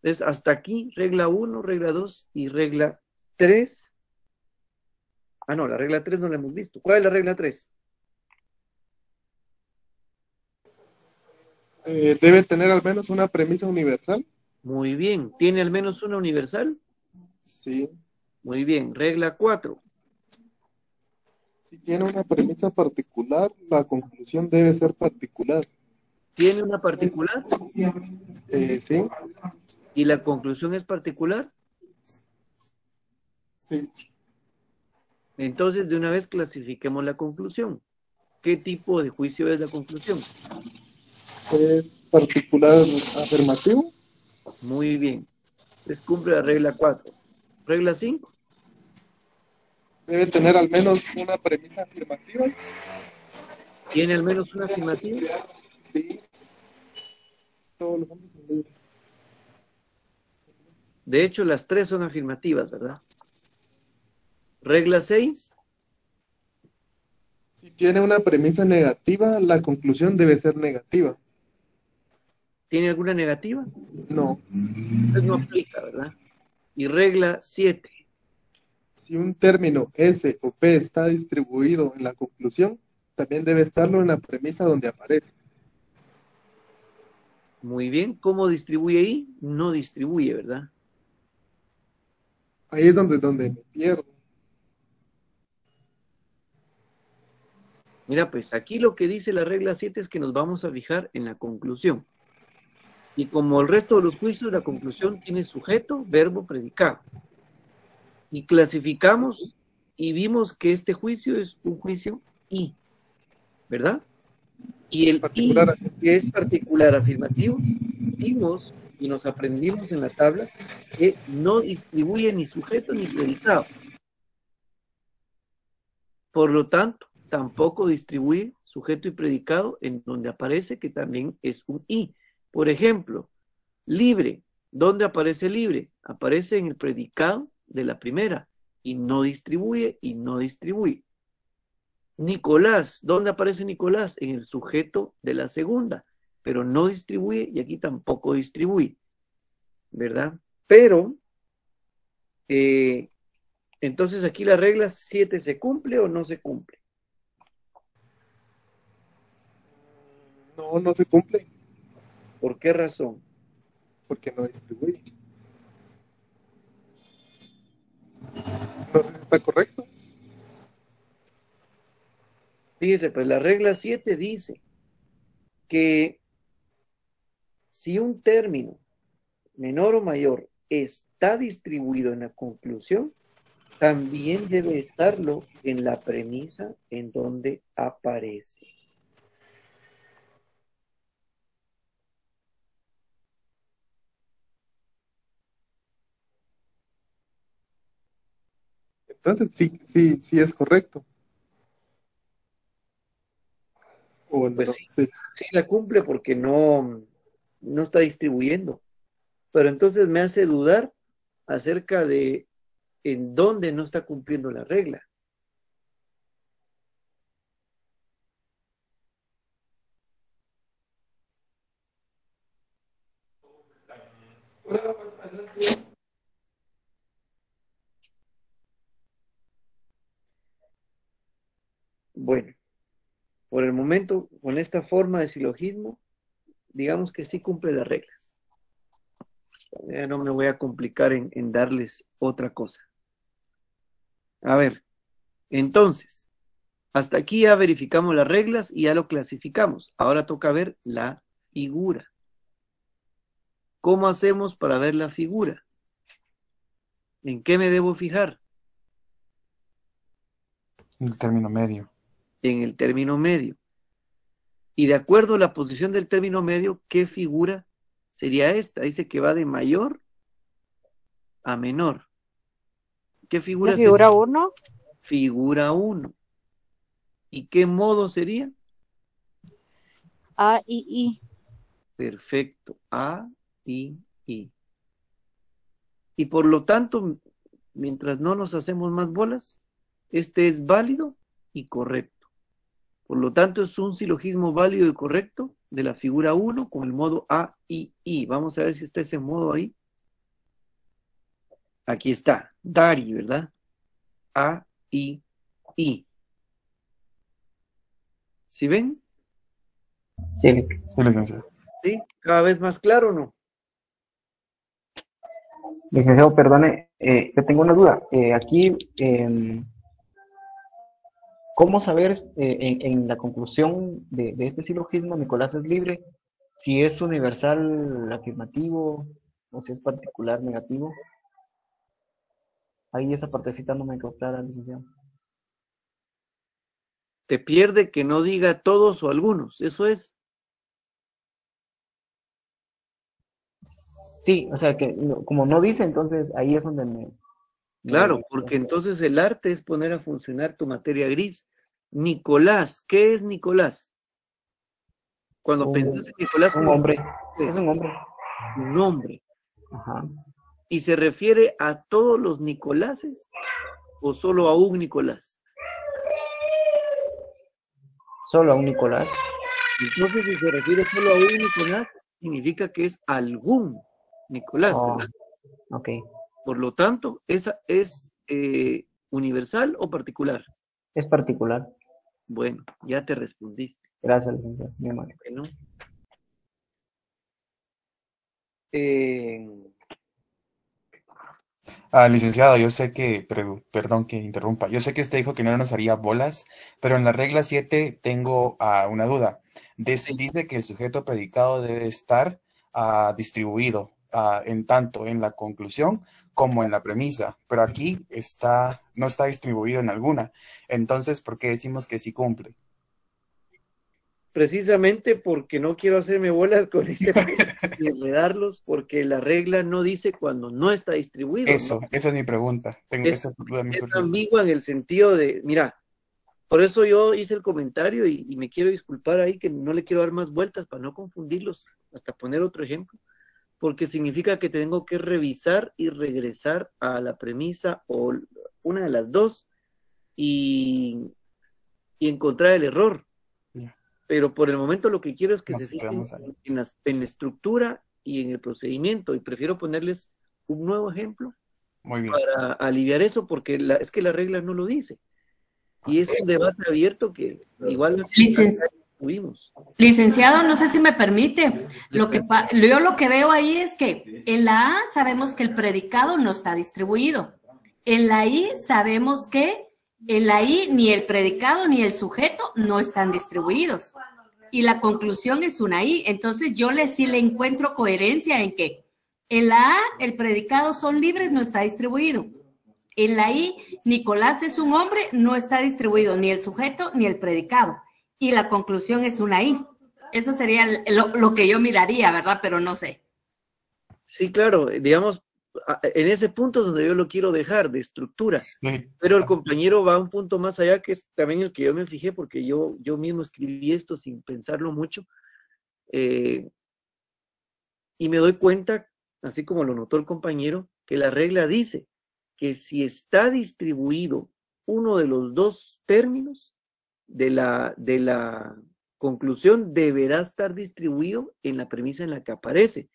Entonces, hasta aquí, regla 1, regla 2 y regla 3. Ah, no, la regla 3 no la hemos visto. ¿Cuál es la regla 3? Eh, debe tener al menos una premisa universal. Muy bien. ¿Tiene al menos una universal? Sí. Muy bien. Regla 4. Si tiene una premisa particular, la conclusión debe ser particular. ¿Tiene una particular? Eh, sí, ¿Y la conclusión es particular? sí. Entonces, de una vez clasifiquemos la conclusión. ¿Qué tipo de juicio es la conclusión? Es particular afirmativo. Muy bien. Entonces cumple la regla 4. Regla 5. Debe tener al menos una premisa afirmativa. ¿Tiene al menos una afirmativa? Sí. Todos los hombres son libres. De hecho, las tres son afirmativas, ¿verdad? Regla 6. Si tiene una premisa negativa, la conclusión debe ser negativa. ¿Tiene alguna negativa? No. Entonces no aplica, ¿verdad? Y regla 7. Si un término S o P está distribuido en la conclusión, también debe estarlo en la premisa donde aparece. Muy bien. ¿Cómo distribuye ahí? No distribuye, ¿verdad? Ahí es donde, donde me pierdo. Mira, pues aquí lo que dice la regla 7 es que nos vamos a fijar en la conclusión. Y como el resto de los juicios, la conclusión tiene sujeto, verbo, predicado. Y clasificamos y vimos que este juicio es un juicio I, ¿verdad? Y el I, Particular. que es particular afirmativo, vimos y nos aprendimos en la tabla que no distribuye ni sujeto ni predicado. Por lo tanto, tampoco distribuye sujeto y predicado en donde aparece que también es un I. Por ejemplo, libre. ¿Dónde aparece libre? Aparece en el predicado de la primera y no distribuye y no distribuye. Nicolás. ¿Dónde aparece Nicolás? En el sujeto de la segunda, pero no distribuye y aquí tampoco distribuye. ¿Verdad? Pero, eh, entonces aquí la regla 7 se cumple o no se cumple. No, no se cumple ¿Por qué razón? porque no distribuye. No está correcto. Fíjese, pues la regla 7 dice que si un término menor o mayor está distribuido en la conclusión, también debe estarlo en la premisa en donde aparece. Entonces sí, sí, sí es correcto. O Pues no, sí. sí. Sí la cumple porque no, no está distribuyendo. Pero entonces me hace dudar acerca de en dónde no está cumpliendo la regla. Bueno, por el momento, con esta forma de silogismo, digamos que sí cumple las reglas. Ya no me voy a complicar en, darles otra cosa. A ver, entonces, hasta aquí ya verificamos las reglas y ya lo clasificamos. Ahora toca ver la figura. ¿Cómo hacemos para ver la figura? ¿En qué me debo fijar? El término medio. En el término medio. Y de acuerdo a la posición del término medio, ¿qué figura sería esta? Dice que va de mayor a menor. ¿Qué figura La figura sería? 1, Figura 1. ¿Y qué modo sería? A y I. Perfecto. A, I, I. Y por lo tanto, mientras no nos hacemos más bolas, este es válido y correcto. Por lo tanto, es un silogismo válido y correcto de la figura 1 con el modo A, I, I. Vamos a ver si está ese modo ahí. Aquí está. Dari, ¿verdad? A, I, I. ¿Sí ven? Sí, Sí, licenciado. ¿Sí? ¿Cada vez más claro o no? licenciado, perdone, eh, yo tengo una duda. Eh, aquí, em, ¿cómo saber eh, en, en la conclusión de, de este silogismo, Nicolás es libre? si es universal afirmativo o si es particular negativo. Ahí esa partecita no me quedó clara, licenciado. Te pierde que no diga todos o algunos, eso es. Sí, o sea que como no dice, entonces ahí es donde me... Claro, porque entonces el arte es poner a funcionar tu materia gris. Nicolás, ¿qué es Nicolás? Cuando Un- pensás en Nicolás Un hombre, es es un hombre. un hombre, Ajá. y se refiere a todos los Nicoláses o solo a un Nicolás. Solo a un Nicolás. Entonces, si se refiere solo a un Nicolás, significa que es algún Nicolás, Oh, ¿verdad? ok. Por lo tanto, esa es eh, universal o particular. Es particular. Bueno, ya te respondiste. Gracias, licenciado. Muy amable. Bueno. Eh, Ah, licenciado, yo sé que, pero, perdón que interrumpa, yo sé que usted dijo que no nos haría bolas, pero en la regla 7 tengo ah, una duda. Dice que el sujeto predicado debe estar ah, distribuido ah, en tanto en la conclusión como en la premisa, pero aquí está, no está distribuido en alguna. Entonces, ¿por qué decimos que sí cumple? precisamente porque no quiero hacerme bolas con ese y enredarlos, porque la regla no dice cuando no está distribuido. ¿no? Eso, esa es mi pregunta. Tengo Es- esa es ambigua en el sentido de, mira, por eso yo hice el comentario y, y me quiero disculpar ahí que no le quiero dar más vueltas para no confundirlos, hasta poner otro ejemplo, porque significa que tengo que revisar y regresar a la premisa o una de las dos y, y encontrar el error. Pero por el momento lo que quiero es que Nos se fijen en, las- en la estructura y en el procedimiento y prefiero ponerles un nuevo ejemplo Muy bien. para aliviar eso, porque la- es que la regla no lo dice. Y es un debate abierto que igual Licen- Licenciado, no sé si me permite. Lo que yo lo que veo ahí es que en la A sabemos que el predicado no está distribuido. En la I sabemos que en la I ni el predicado ni el sujeto no están distribuidos. Y la conclusión es una I. Entonces yo le sí le encuentro coherencia en que en la A el predicado son libres, no está distribuido. En la I, Nicolás es un hombre, no está distribuido ni el sujeto ni el predicado. Y la conclusión es una I. Eso sería lo, lo que yo miraría, ¿verdad? Pero no sé. Sí, claro, digamos, en ese punto es donde yo lo quiero dejar, de estructura. Sí. Pero el compañero va un punto más allá, que es también el que yo me fijé, porque yo, yo mismo escribí esto sin pensarlo mucho. eh, y me doy cuenta, así como lo notó el compañero, que la regla dice que si está distribuido uno de los dos términos de la, de la conclusión, deberá estar distribuido en la premisa en la que aparece.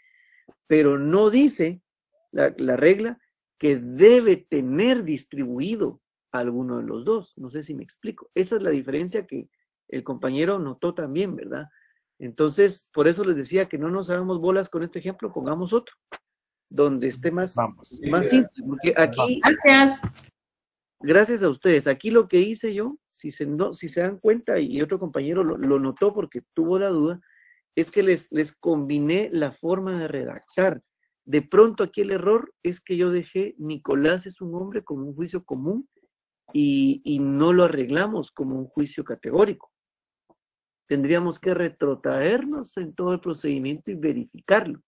Pero no dice la, la regla que debe tener distribuido alguno de los dos. No sé si me explico. Esa es la diferencia que el compañero notó también, ¿verdad? Entonces, por eso les decía que no nos hagamos bolas con este ejemplo, pongamos otro, donde esté más, Vamos. más simple, porque aquí, Gracias. gracias a ustedes, aquí lo que hice yo, si se, no, si se dan cuenta, y otro compañero lo, lo notó porque tuvo la duda, es que les, les combiné la forma de redactar. De pronto aquí el error es que yo dejé Nicolás es un hombre como un juicio común y, y no lo arreglamos como un juicio categórico. Tendríamos que retrotraernos en todo el procedimiento y verificarlo.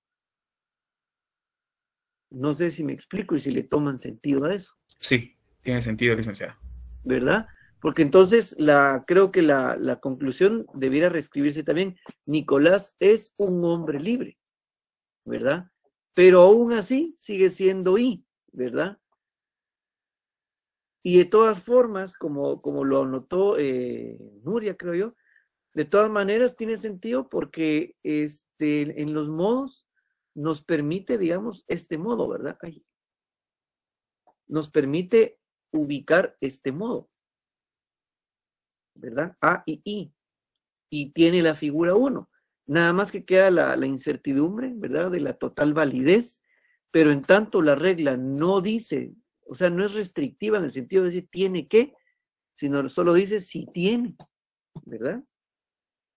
No sé si me explico y si le toman sentido a eso. Sí, tiene sentido, licenciado. ¿verdad? Porque entonces la, creo que la, la conclusión debiera reescribirse también. Nicolás es un hombre libre, ¿verdad? Pero aún así sigue siendo I, ¿verdad? Y de todas formas, como, como lo anotó eh, Nuria, creo yo, de todas maneras tiene sentido porque este, en los modos nos permite, digamos, este modo, ¿verdad? Nos permite ubicar este modo, ¿verdad? A y I. Y tiene la figura 1. Nada más que queda la, la, incertidumbre, ¿verdad? De la total validez, pero en tanto la regla no dice, o sea, no es restrictiva en el sentido de decir tiene que, sino solo dice si tiene, ¿verdad?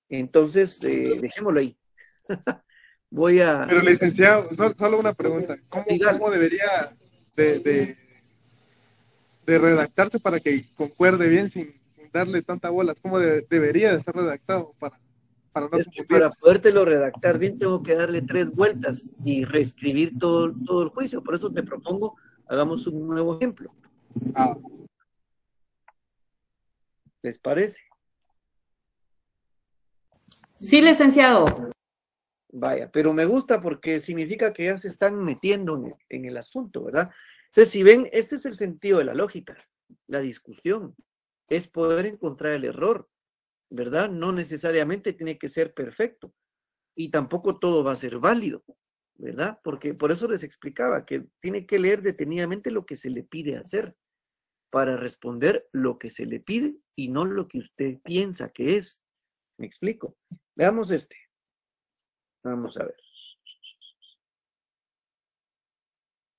Entonces, eh, dejémoslo ahí. Voy a... Pero licenciado, sol- solo una pregunta. ¿Cómo, cómo debería de, de, de redactarse para que concuerde bien sin darle tanta bolas? ¿Cómo de- debería de estar redactado para, para no Es que confundir? para podértelo redactar bien tengo que darle tres vueltas y reescribir todo, todo el juicio. Por eso te propongo, hagamos un nuevo ejemplo. Ah, ¿Les parece? Sí, licenciado. Vaya, pero me gusta porque significa que ya se están metiendo en el, en el asunto, ¿verdad? Entonces, si ven, este es el sentido de la lógica, la discusión, es poder encontrar el error, ¿verdad? No necesariamente tiene que ser perfecto y tampoco todo va a ser válido, ¿verdad? Porque por eso les explicaba que tiene que leer detenidamente lo que se le pide hacer para responder lo que se le pide y no lo que usted piensa que es. ¿Me explico? Veamos este. Vamos a ver.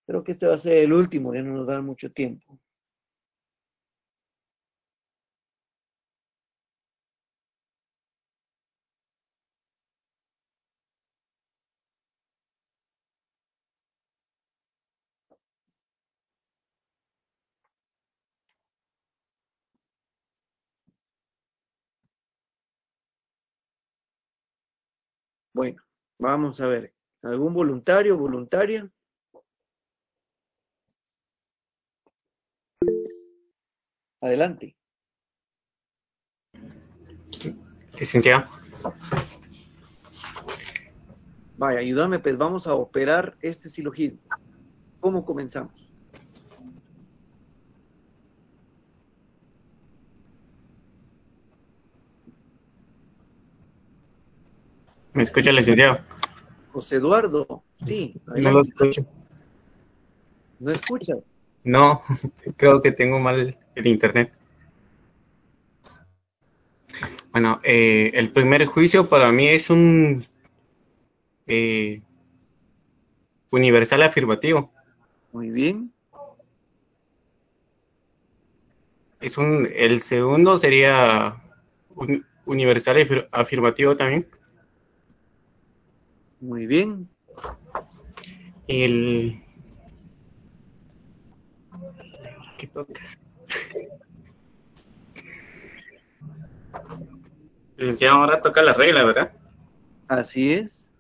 Creo que este va a ser el último, ya no nos da mucho tiempo. Bueno, vamos a ver. ¿Algún voluntario, voluntaria? Adelante. Licenciado, Vaya, ayúdame, pues vamos a operar este silogismo. ¿Cómo comenzamos? ¿me escucha, licenciado? José Eduardo, sí, No lo escucho. ¿No escuchas? No, creo que tengo mal el internet. Bueno, eh, el primer juicio para mí es un eh, universal afirmativo. Muy bien. Es un, el segundo sería un universal afir- afirmativo también. Muy bien. El ¿qué toca? Licenciado, ahora toca la regla, ¿verdad? Así es.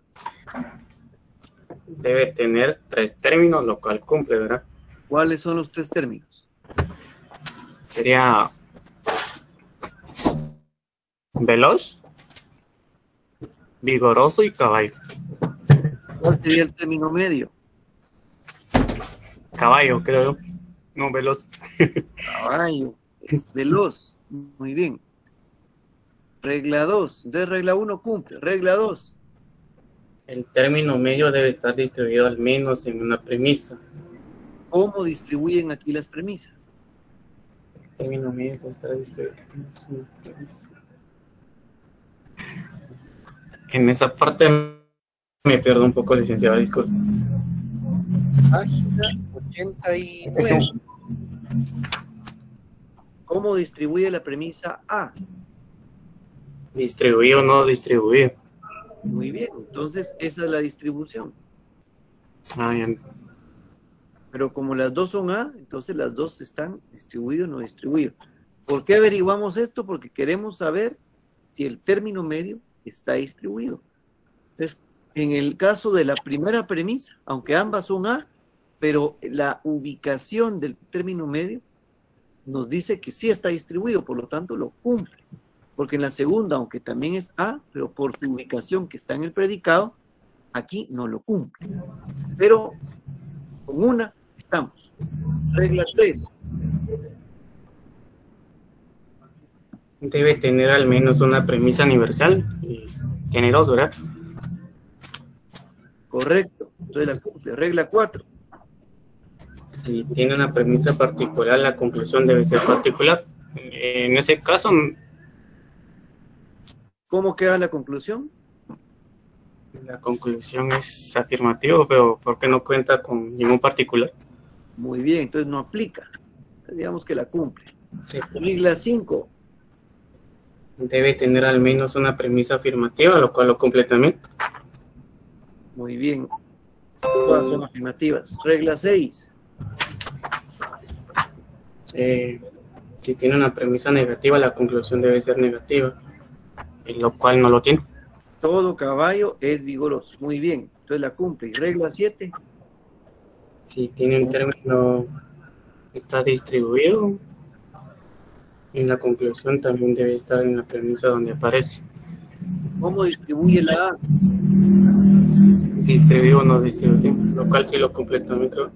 Debe tener tres términos, lo cual cumple, ¿verdad? ¿Cuáles son los tres términos? Sería veloz, vigoroso y caballo. ¿Cuál sería el término medio? Caballo, creo. yo. No, veloz. Caballo. Es veloz. Muy bien. Regla 2. De regla 1 cumple. Regla 2. El término medio debe estar distribuido al menos en una premisa. ¿Cómo distribuyen aquí las premisas? El término medio debe estar distribuido al menos en una premisa. En esa parte me pierdo un poco, licenciado, disculpe. Página 89. ¿Cómo distribuye la premisa A? Distribuido o no distribuido. Muy bien. Entonces, esa es la distribución. Ah, ya. Pero como las dos son A, entonces las dos están distribuido o no distribuido. ¿Por qué averiguamos esto? Porque queremos saber si el término medio está distribuido. Entonces, en el caso de la primera premisa, aunque ambas son A, pero la ubicación del término medio nos dice que sí está distribuido, por lo tanto lo cumple. Porque en la segunda, aunque también es A, pero por su ubicación que está en el predicado, aquí no lo cumple. Pero con una estamos. Regla 3. Debe tener al menos una premisa universal. Y tiene dos, ¿verdad? Correcto. Entonces la cumple. Regla 4. Si tiene una premisa particular, la conclusión debe ser particular. En ese caso, ¿Cómo queda la conclusión? la conclusión es afirmativa, pero ¿por qué no cuenta con ningún particular? Muy bien, entonces no aplica. Digamos que la cumple. Sí. Regla 5. Debe tener al menos una premisa afirmativa, lo cual lo cumple también. Muy bien. Todas son afirmativas. Regla 6. Eh, si tiene una premisa negativa, la conclusión debe ser negativa, en lo cual no lo tiene. Todo caballo es vigoroso. Muy bien. Entonces la cumple. Regla 7. Si tiene un término está distribuido, en la conclusión también debe estar en la premisa donde aparece. ¿Cómo distribuye la A? Distribuido o no distribuido, lo cual sí lo cumple también creo.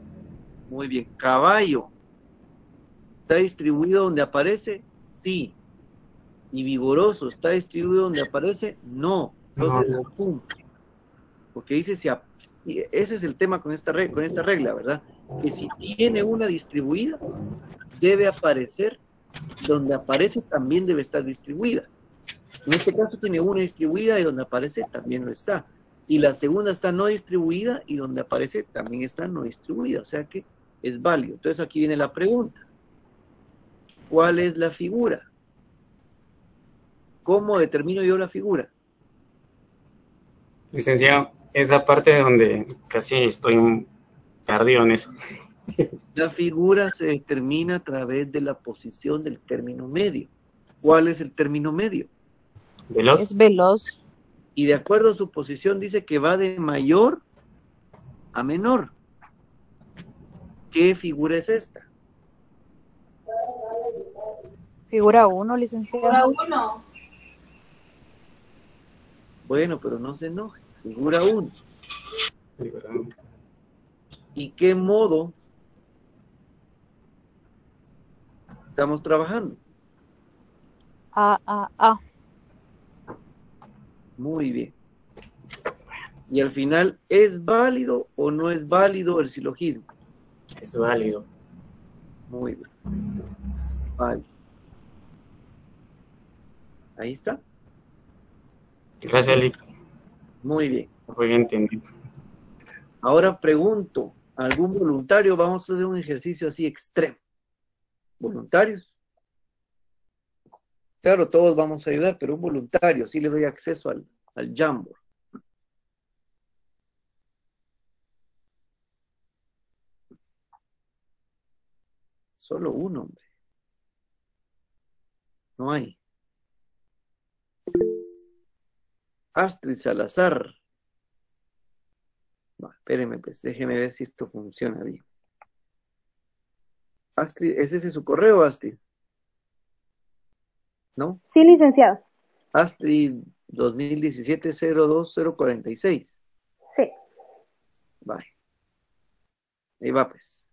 Muy bien. Caballo. ¿Está distribuido donde aparece? Sí. Y vigoroso. ¿Está distribuido donde aparece? No. Entonces No. cumple. Porque dice si, si- ese es el tema con esta, regla, con esta regla, ¿verdad? Que si tiene una distribuida, debe aparecer donde aparece también debe estar distribuida. En este caso tiene una distribuida y donde aparece también lo está. Y la segunda está no distribuida y donde aparece también está no distribuida. O sea que es válido. Entonces aquí viene la pregunta. ¿Cuál es la figura? ¿Cómo determino yo la figura? Licenciado, esa parte donde casi estoy perdido en eso. La figura se determina a través de la posición del término medio. ¿Cuál es el término medio? Veloz. Es veloz. Y de acuerdo a su posición dice que va de mayor a menor. ¿Qué figura es esta? Figura 1, licenciado. Bueno, pero no se enoje. Figura 1. ¿Y qué modo estamos trabajando? A, A, A. Muy bien. Y al final, ¿es válido o no es válido el silogismo? Es válido. Muy bien. Vale. Ahí está. Gracias, Lick. Muy bien. Voy a entender. Ahora pregunto, ¿algún voluntario? Vamos a hacer un ejercicio así extremo. ¿Voluntarios? Claro, todos vamos a ayudar, pero un voluntario, sí le doy acceso al, al Jamboard. Solo uno, hombre. No hay. Astrid Salazar. Va, espérenme, pues, déjeme ver si esto funciona bien. Astrid, ¿es ese su correo, Astrid? ¿No? Sí, licenciado. Astrid 2017-02046. Sí. Vale. Ahí va, pues.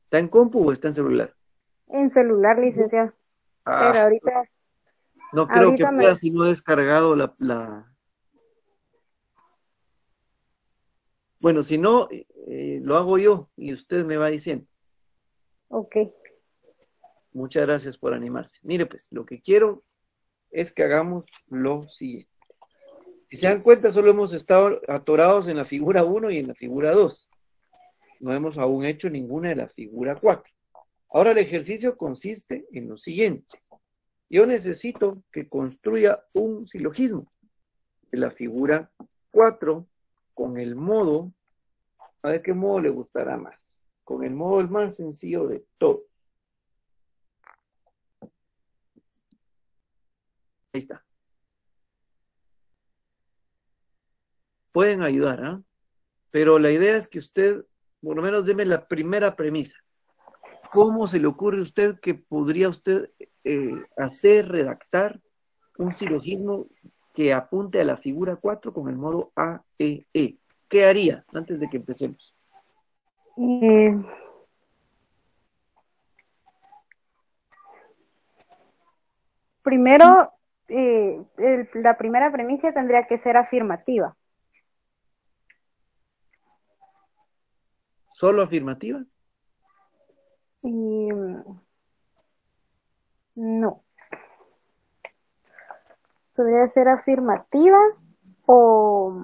¿Está en compu o está en celular? En celular, licenciado. Ah, Pero ahorita, no creo ahorita que me- pueda si no he descargado la, la... Bueno, si no, eh, lo hago yo y usted me va diciendo. ok. Muchas gracias por animarse. Mire, pues, lo que quiero es que hagamos lo siguiente. Si se dan cuenta, solo hemos estado atorados en la figura 1 y en la figura 2. No hemos aún hecho ninguna de la figura 4. Ahora el ejercicio consiste en lo siguiente. Yo necesito que construya un silogismo de la figura 4 con el modo, a ver qué modo le gustará más, con el modo el más sencillo de todo. Ahí está. Pueden ayudar, ¿ah? Pero la idea es que usted, por lo menos, deme la primera premisa. ¿Cómo se le ocurre a usted que podría usted eh, hacer, redactar un silogismo que apunte a la figura 4 con el modo AEE? ¿Qué haría antes de que empecemos? Eh, primero, eh, el- la primera premisa tendría que ser afirmativa. ¿Solo afirmativa? Y, no. Podría ser afirmativa o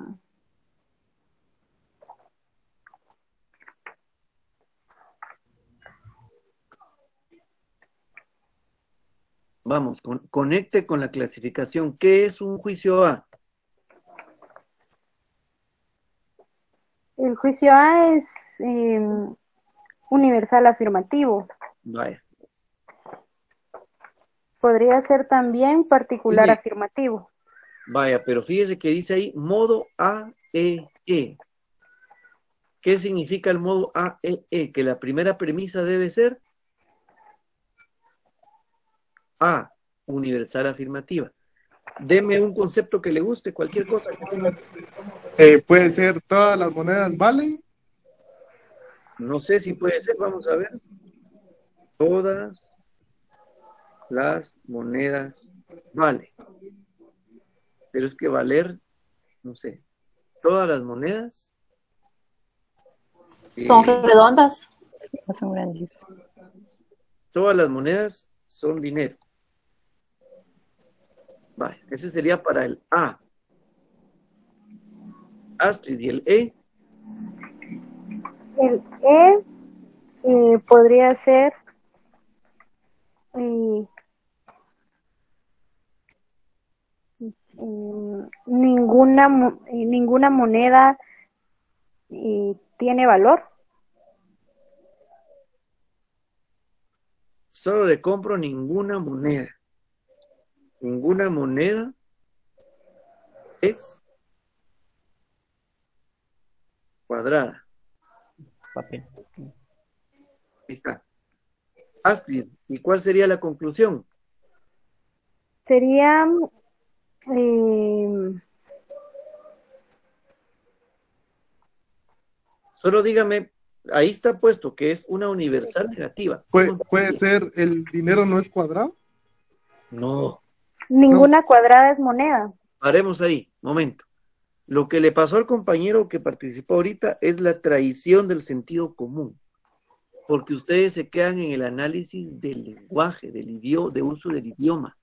Vamos, con- conecte con la clasificación. ¿Qué es un juicio A? El juicio A es eh, universal afirmativo. Vaya. Podría ser también particular afirmativo. Vaya, pero fíjese que dice ahí modo AEE. ¿Qué significa el modo AEE? Que la primera premisa debe ser A, universal afirmativa. Deme un concepto que le guste, cualquier cosa que tenga. Eh, puede ser todas las monedas valen. No sé si puede ser, vamos a ver. Todas las monedas vale. Pero es que valer, no sé. Todas las monedas. Son eh, redondas. Son grandes. todas las monedas son dinero. Vale, ese sería para el A. Astrid y el E. El E eh, podría ser eh, mm, ninguna eh, ninguna moneda eh, tiene valor. Solo le compro ninguna moneda. Ninguna moneda es cuadrada. Papel. Ahí está. Astrid, ¿y cuál sería la conclusión? Sería eh, Solo dígame, ahí está puesto que es una universal negativa. Puede, puede ser el dinero no es cuadrado. No, ninguna cuadrada es moneda. paremos ahí, momento. Lo que le pasó al compañero que participó ahorita es la traición del sentido común, porque ustedes se quedan en el análisis del lenguaje, del idioma, de uso del idioma,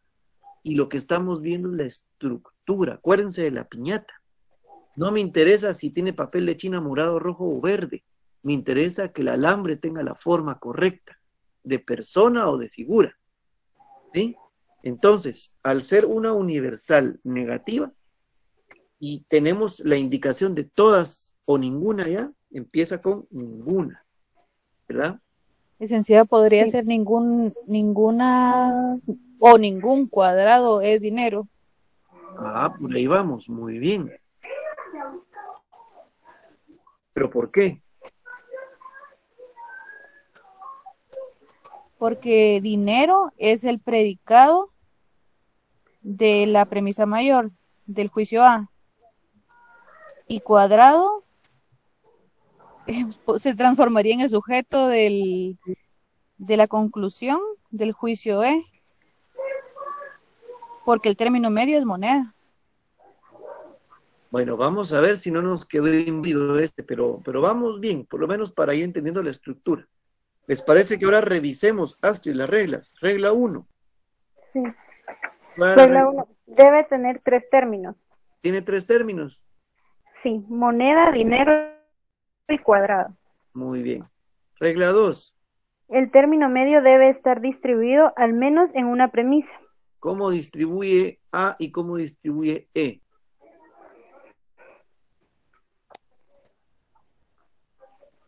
y lo que estamos viendo es la estructura. Acuérdense de la piñata. No me interesa si tiene papel de china morado, rojo o verde. Me interesa que el alambre tenga la forma correcta, de persona o de figura. ¿Sí? Entonces, al ser una universal negativa, y tenemos la indicación de todas o ninguna ya, empieza con ninguna, ¿verdad? Licenciada, podría ser ningún, ninguna o ningún cuadrado es dinero. Ah, por ahí vamos, muy bien. ¿Pero por qué? Porque dinero es el predicado de la premisa mayor del juicio A. Y cuadrado eh, se transformaría en el sujeto del, de la conclusión del juicio E. Porque el término medio es moneda. Bueno, vamos a ver si no nos quedó invido este, pero, pero vamos bien, por lo menos para ir entendiendo la estructura. ¿Les parece que ahora revisemos, Astrid, las reglas? Regla 1. Sí. ¿Cuál Regla regla? uno, Debe tener tres términos. Tiene tres términos. Sí, moneda, dinero y cuadrado. Muy bien. Regla 2. El término medio debe estar distribuido al menos en una premisa. ¿Cómo distribuye A y cómo distribuye E?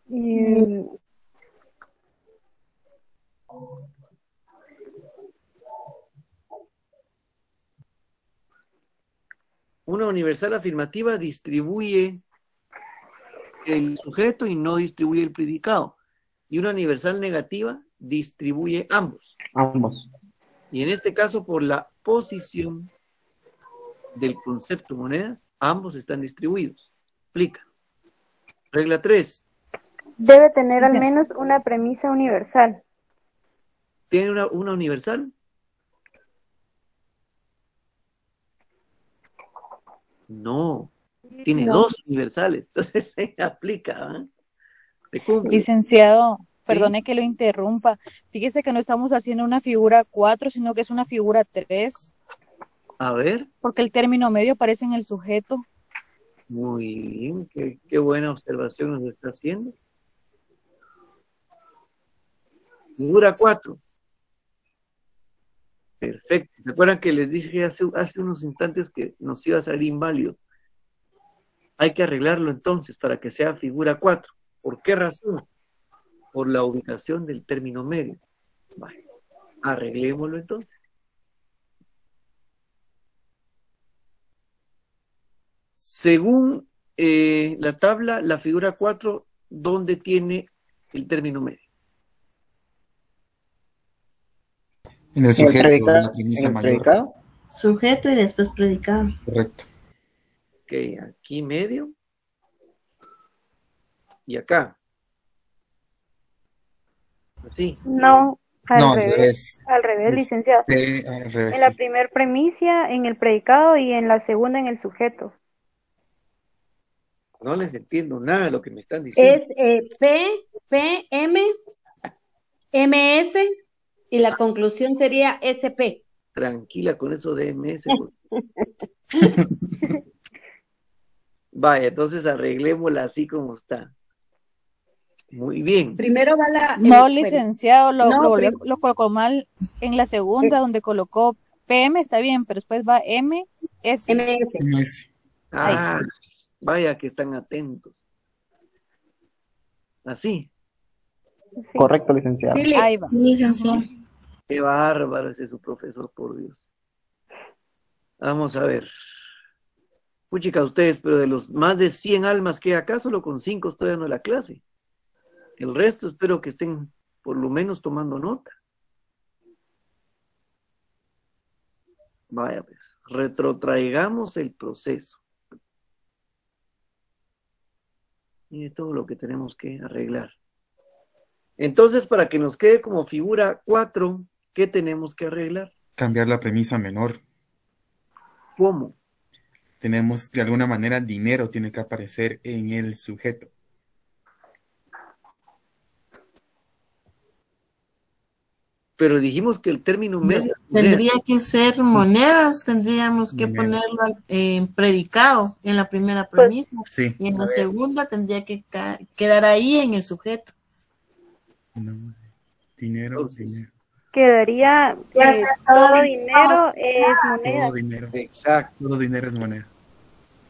Mm, Una universal afirmativa distribuye el sujeto y no distribuye el predicado. Y una universal negativa distribuye ambos. Ambos. Y en este caso, por la posición del concepto monedas, ambos están distribuidos. Explica. Regla 3. Debe tener al menos una premisa universal. ¿Tiene una, una universal? No. Tiene No. dos universales. Entonces se aplica. ¿ah? Se cumple. Licenciado, perdone que lo interrumpa. Fíjese que no estamos haciendo una figura 4, sino que es una figura 3, A ver. porque el término medio aparece en el sujeto. Muy bien, qué, qué buena observación nos está haciendo. Figura 4. Perfecto. ¿Se acuerdan que les dije hace, unos instantes que nos iba a salir inválido? Hay que arreglarlo entonces para que sea figura 4. ¿Por qué razón? Por la ubicación del término medio. Vale. Arreglémoslo entonces. Según eh, la tabla, la figura 4, ¿dónde tiene el término medio? En el En el sujeto, en predicado. el mayor. predicado. Sujeto y después predicado. Correcto. Ok, aquí medio. Y acá. Así. No, al No, revés. Al revés, Es- licenciado. Eh, al revés, En la sí. primer premisa, en el predicado y en la segunda en el sujeto. No les entiendo nada de lo que me están diciendo. Es eh, P, P, M, MS y la conclusión sería SP. Tranquila con eso de MS. por- Vaya, entonces arreglémosla así como está. Muy bien. Primero va la... No, licenciado, lo, no, lo, volvió- prim- lo colocó mal en la segunda, donde colocó PM, está bien, pero después va M, S. MS. MS. Ah, vaya que están atentos. Así. Sí. Correcto, licenciado. Ahí va. Licenciado. Qué bárbaro ese su profesor, por Dios. Vamos a ver. Puchica, ustedes, pero de los más de 100 almas que hay acá, solo con 5 estoy dando la clase. El resto espero que estén por lo menos tomando nota. Vaya, pues, retrotraigamos el proceso. Mire todo lo que tenemos que arreglar. Entonces, para que nos quede como figura 4, ¿qué tenemos que arreglar? Cambiar la premisa menor. ¿Cómo? Tenemos, de alguna manera, dinero tiene que aparecer en el sujeto. Pero dijimos que el término medio. Tendría que ser monedas, tendríamos que Monedas. ponerlo en predicado en la primera Pues, premisa Sí. y en la segunda tendría que quedar ahí en el sujeto. No. Dinero, Entonces, dinero. Quedaría eh, todo dinero es moneda. Todo dinero. Exacto. Todo dinero es moneda.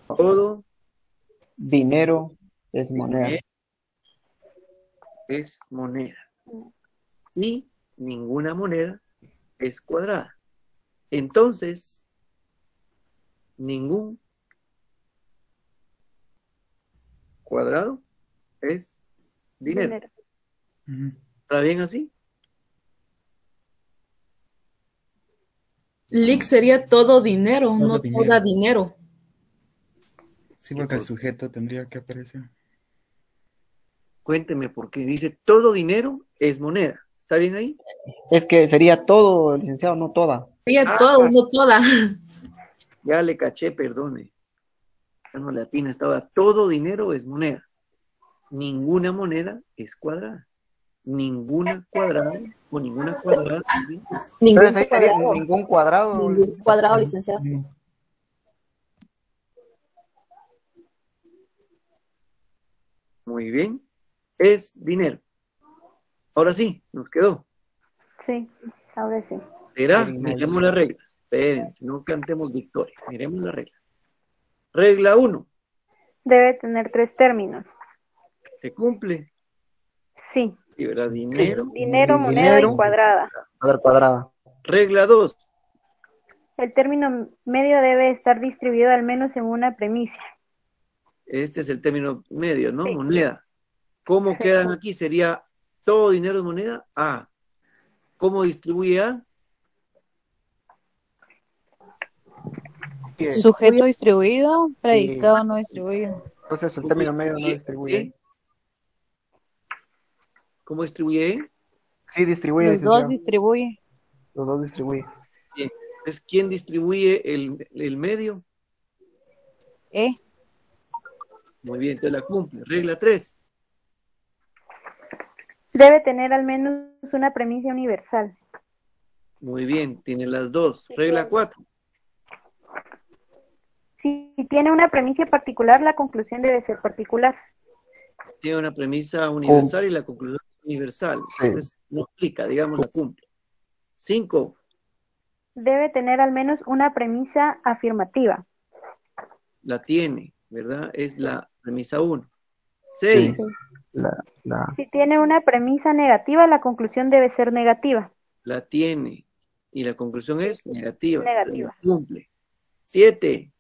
Todo Dinero es moneda. dinero es moneda. Y ninguna moneda es cuadrada. Entonces, ningún cuadrado es dinero. Dinero. ¿Está bien así? Lick sería todo dinero, Todo no dinero. toda dinero. Sí, porque el sujeto tendría que aparecer. Cuénteme por qué. Dice todo dinero es moneda. ¿Está bien ahí? Es que sería todo, licenciado, no toda. Sería Ah. todo, no toda. Ya le caché, perdone. Ya no le atina, estaba todo dinero es moneda. Ninguna moneda es cuadrada. Ninguna cuadrada o ninguna cuadrada. ¿sí? Ningún Entonces ahí sería cuadrado. ningún cuadrado. Ningún cuadrado, licenciado. Muy bien. Es dinero. Ahora sí, nos quedó. Sí, ahora sí. ¿Será? Miremos las reglas. Espérense, no cantemos victoria. Miremos las reglas. Regla 1. Debe tener tres términos. ¿Se cumple? Sí, Sí, ¿verdad? Dinero. dinero, moneda Dinero. y cuadrada. Cuadra cuadrada. Regla 2. El término medio debe estar distribuido al menos en una premisa. Este es el término medio, ¿no? Sí. Moneda. ¿Cómo Sí. quedan aquí? Sería todo dinero es moneda. A. ¿Cómo distribuye A? Sujeto distribuido, predicado no distribuido. Entonces el término medio no distribuye. ¿Cómo distribuye E? Sí, distribuye, Los dos distribuye. Los dos distribuye. Entonces, ¿quién distribuye el, el medio? E. Muy bien, entonces la cumple. Regla 3. Debe tener al menos una premisa universal. Muy bien, tiene las dos. Regla 4. Si tiene una premisa particular, la conclusión debe ser particular. Tiene una premisa universal y la conclusión universal. Sí. Entonces, no explica, digamos, la cumple. 5. Debe tener al menos una premisa afirmativa. La tiene. ¿verdad? Es la premisa 1. 6. Sí. La, la, Si tiene una premisa negativa, la conclusión debe ser negativa. La tiene. Y la conclusión es negativa. Negativa. La Cumple. 7.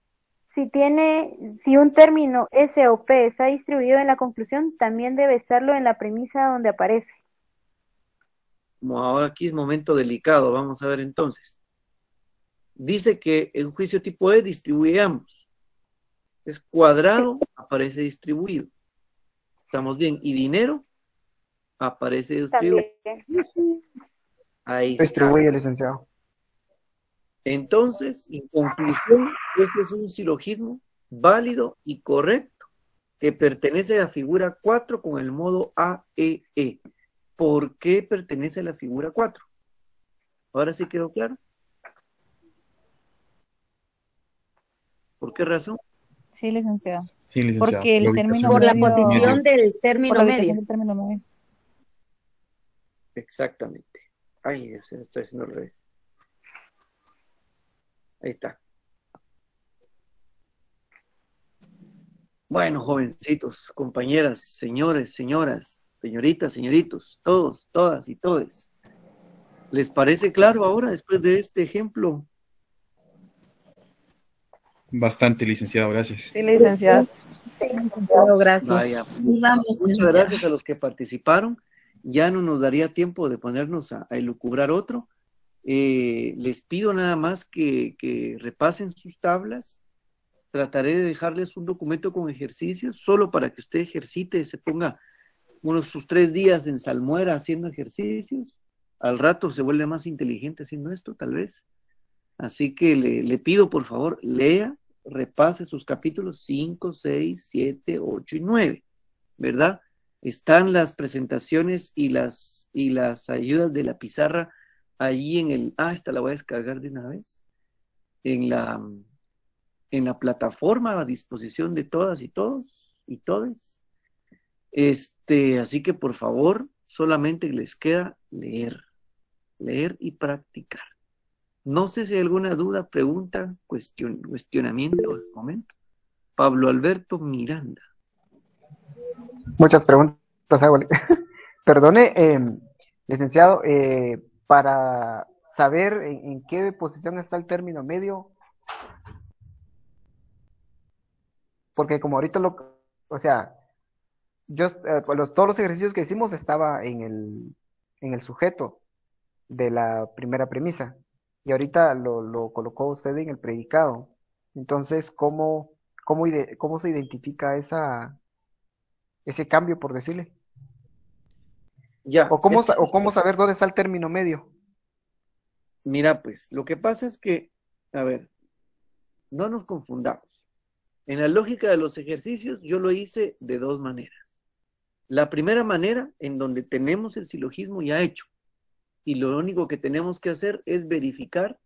Si tiene, si un término S o P está distribuido en la conclusión, también debe estarlo en la premisa donde aparece. Como ahora aquí es momento delicado, vamos a ver entonces. Dice que el juicio tipo E distribuye ambos. Es cuadrado, aparece distribuido. Estamos bien. Y dinero aparece distribuido. También. Ahí está. distribuye, licenciado. Entonces, en conclusión, este es un silogismo válido y correcto que pertenece a la figura 4 con el modo AEE. ¿Por qué pertenece a la figura 4? Ahora sí quedó claro. ¿Por qué razón? Sí, licenciado. Sí, licenciado. Porque el término Por la medio- posición del por término la ubicación medio. del término medio. Exactamente. Ay, se lo estoy haciendo al revés. Ahí está. Bueno, jovencitos, compañeras, señores, señoras, señoritas, señoritos, todos, todas y todes. ¿Les parece claro ahora, después de este ejemplo? Bastante, licenciado, gracias. Sí, licenciado. gracias. Vaya, pues, vamos, muchas licenciado. gracias a los que participaron. Ya no nos daría tiempo de ponernos a, a elucubrar otro. Eh, les pido nada más que, repasen sus tablas. Trataré de dejarles un documento con ejercicios, solo para que usted ejercite, se ponga unos sus tres días en salmuera haciendo ejercicios. Al rato se vuelve más inteligente haciendo esto, tal vez. Así que le, le pido, por favor, lea, repase sus capítulos 5, 6, 7, 8 y 9, ¿verdad? Están las presentaciones y las, y las ayudas de la pizarra allí en el, ah, esta la voy a descargar de una vez, en la, en la plataforma a disposición de todas y todos y todes. Este, así que por favor, solamente les queda leer, leer y practicar. No sé si hay alguna duda, pregunta, cuestión, cuestionamiento al momento. Pablo Alberto Miranda. Muchas preguntas. Perdone, eh, licenciado, eh, para saber en, qué posición está el término medio, porque como ahorita lo, o sea, yo, eh, los, todos los ejercicios que hicimos estaba en el, en el sujeto de la primera premisa, y ahorita lo, lo colocó usted en el predicado. Entonces, ¿cómo, cómo, cómo se identifica esa, ese cambio, por decirle? Ya. ¿O cómo, es- o cómo saber dónde está el término medio? Mira, pues, lo que pasa es que, a ver, no nos confundamos. En la lógica de los ejercicios, yo lo hice de dos maneras. La primera manera, en donde tenemos el silogismo ya hecho, y lo único que tenemos que hacer es verificar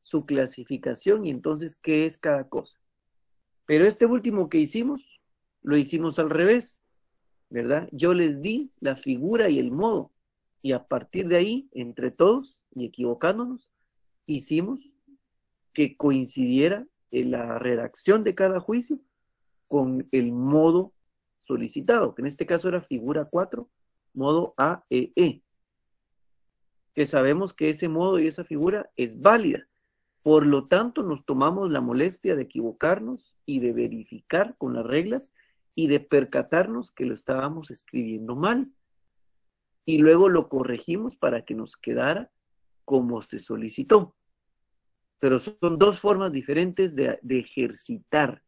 su clasificación y entonces qué es cada cosa. Pero este último que hicimos, lo hicimos al revés, ¿verdad? Yo les di la figura y el modo, y a partir de ahí, entre todos y equivocándonos, hicimos que coincidiera en la redacción de cada juicio con el modo solicitado, que en este caso era figura 4, modo AEE, que sabemos que ese modo y esa figura es válida. Por lo tanto, nos tomamos la molestia de equivocarnos y de verificar con las reglas y de percatarnos que lo estábamos escribiendo mal. Y luego lo corregimos para que nos quedara como se solicitó. Pero son dos formas diferentes de, de ejercitar.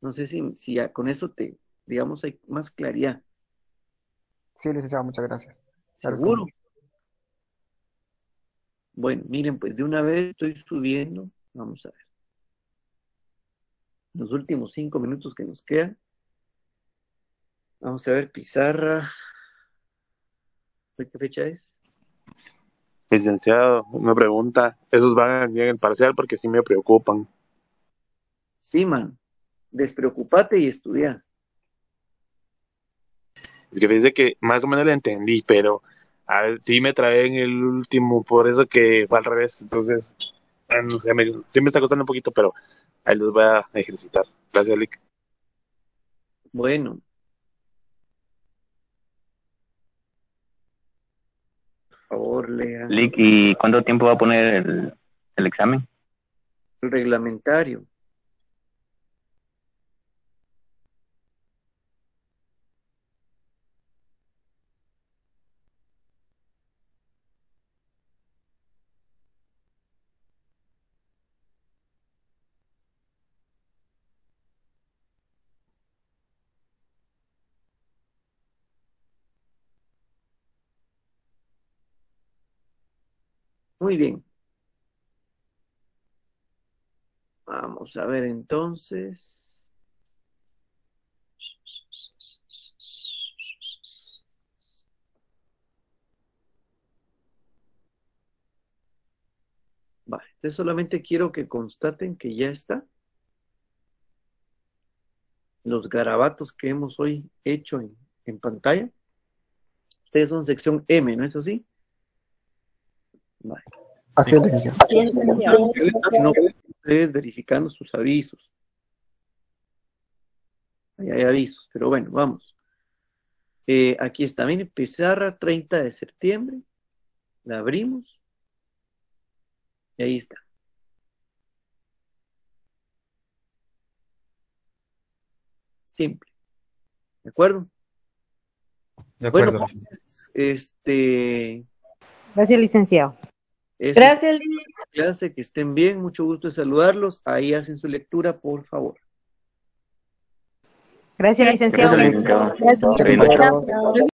No sé si, si ya con eso te, digamos, hay más claridad. Sí, licenciado, muchas gracias. ¿Seguro? Bueno, miren, pues de una vez estoy subiendo. Vamos a ver. Los últimos cinco minutos que nos quedan. Vamos a ver, pizarra. ¿Hoy ¿Qué fecha es? Licenciado, una pregunta. ¿Esos van bien en el parcial? Porque sí me preocupan. Sí, man. Despreocupate y estudia. Es que dice que más o menos lo entendí, pero a ver, sí me trae en el último, por eso que fue al revés. Entonces, ah, no sé, me, sí me está costando un poquito, pero ahí los voy a ejercitar. Gracias, Lick. Bueno. Por favor, lea ¿y cuánto tiempo va a poner el, el examen? el reglamentario. Muy bien. Vamos a ver entonces. Vale, entonces solamente quiero que constaten que ya está. Los garabatos que hemos hoy hecho en, en pantalla. Ustedes son sección M, ¿no es así? Vale. Así es, licenciado. No, ustedes verificando sus avisos. Ahí hay avisos, pero bueno, vamos. Eh, aquí está, miren, pizarra 30 de septiembre. La abrimos. Y ahí está. Simple. ¿De acuerdo? De acuerdo, Bueno, licenciado. este. Gracias, licenciado. Es Gracias, la clase, que estén bien, mucho gusto de saludarlos. Ahí hacen su lectura, por favor. Gracias, licenciado. Gracias, licenciado. Gracias. Gracias.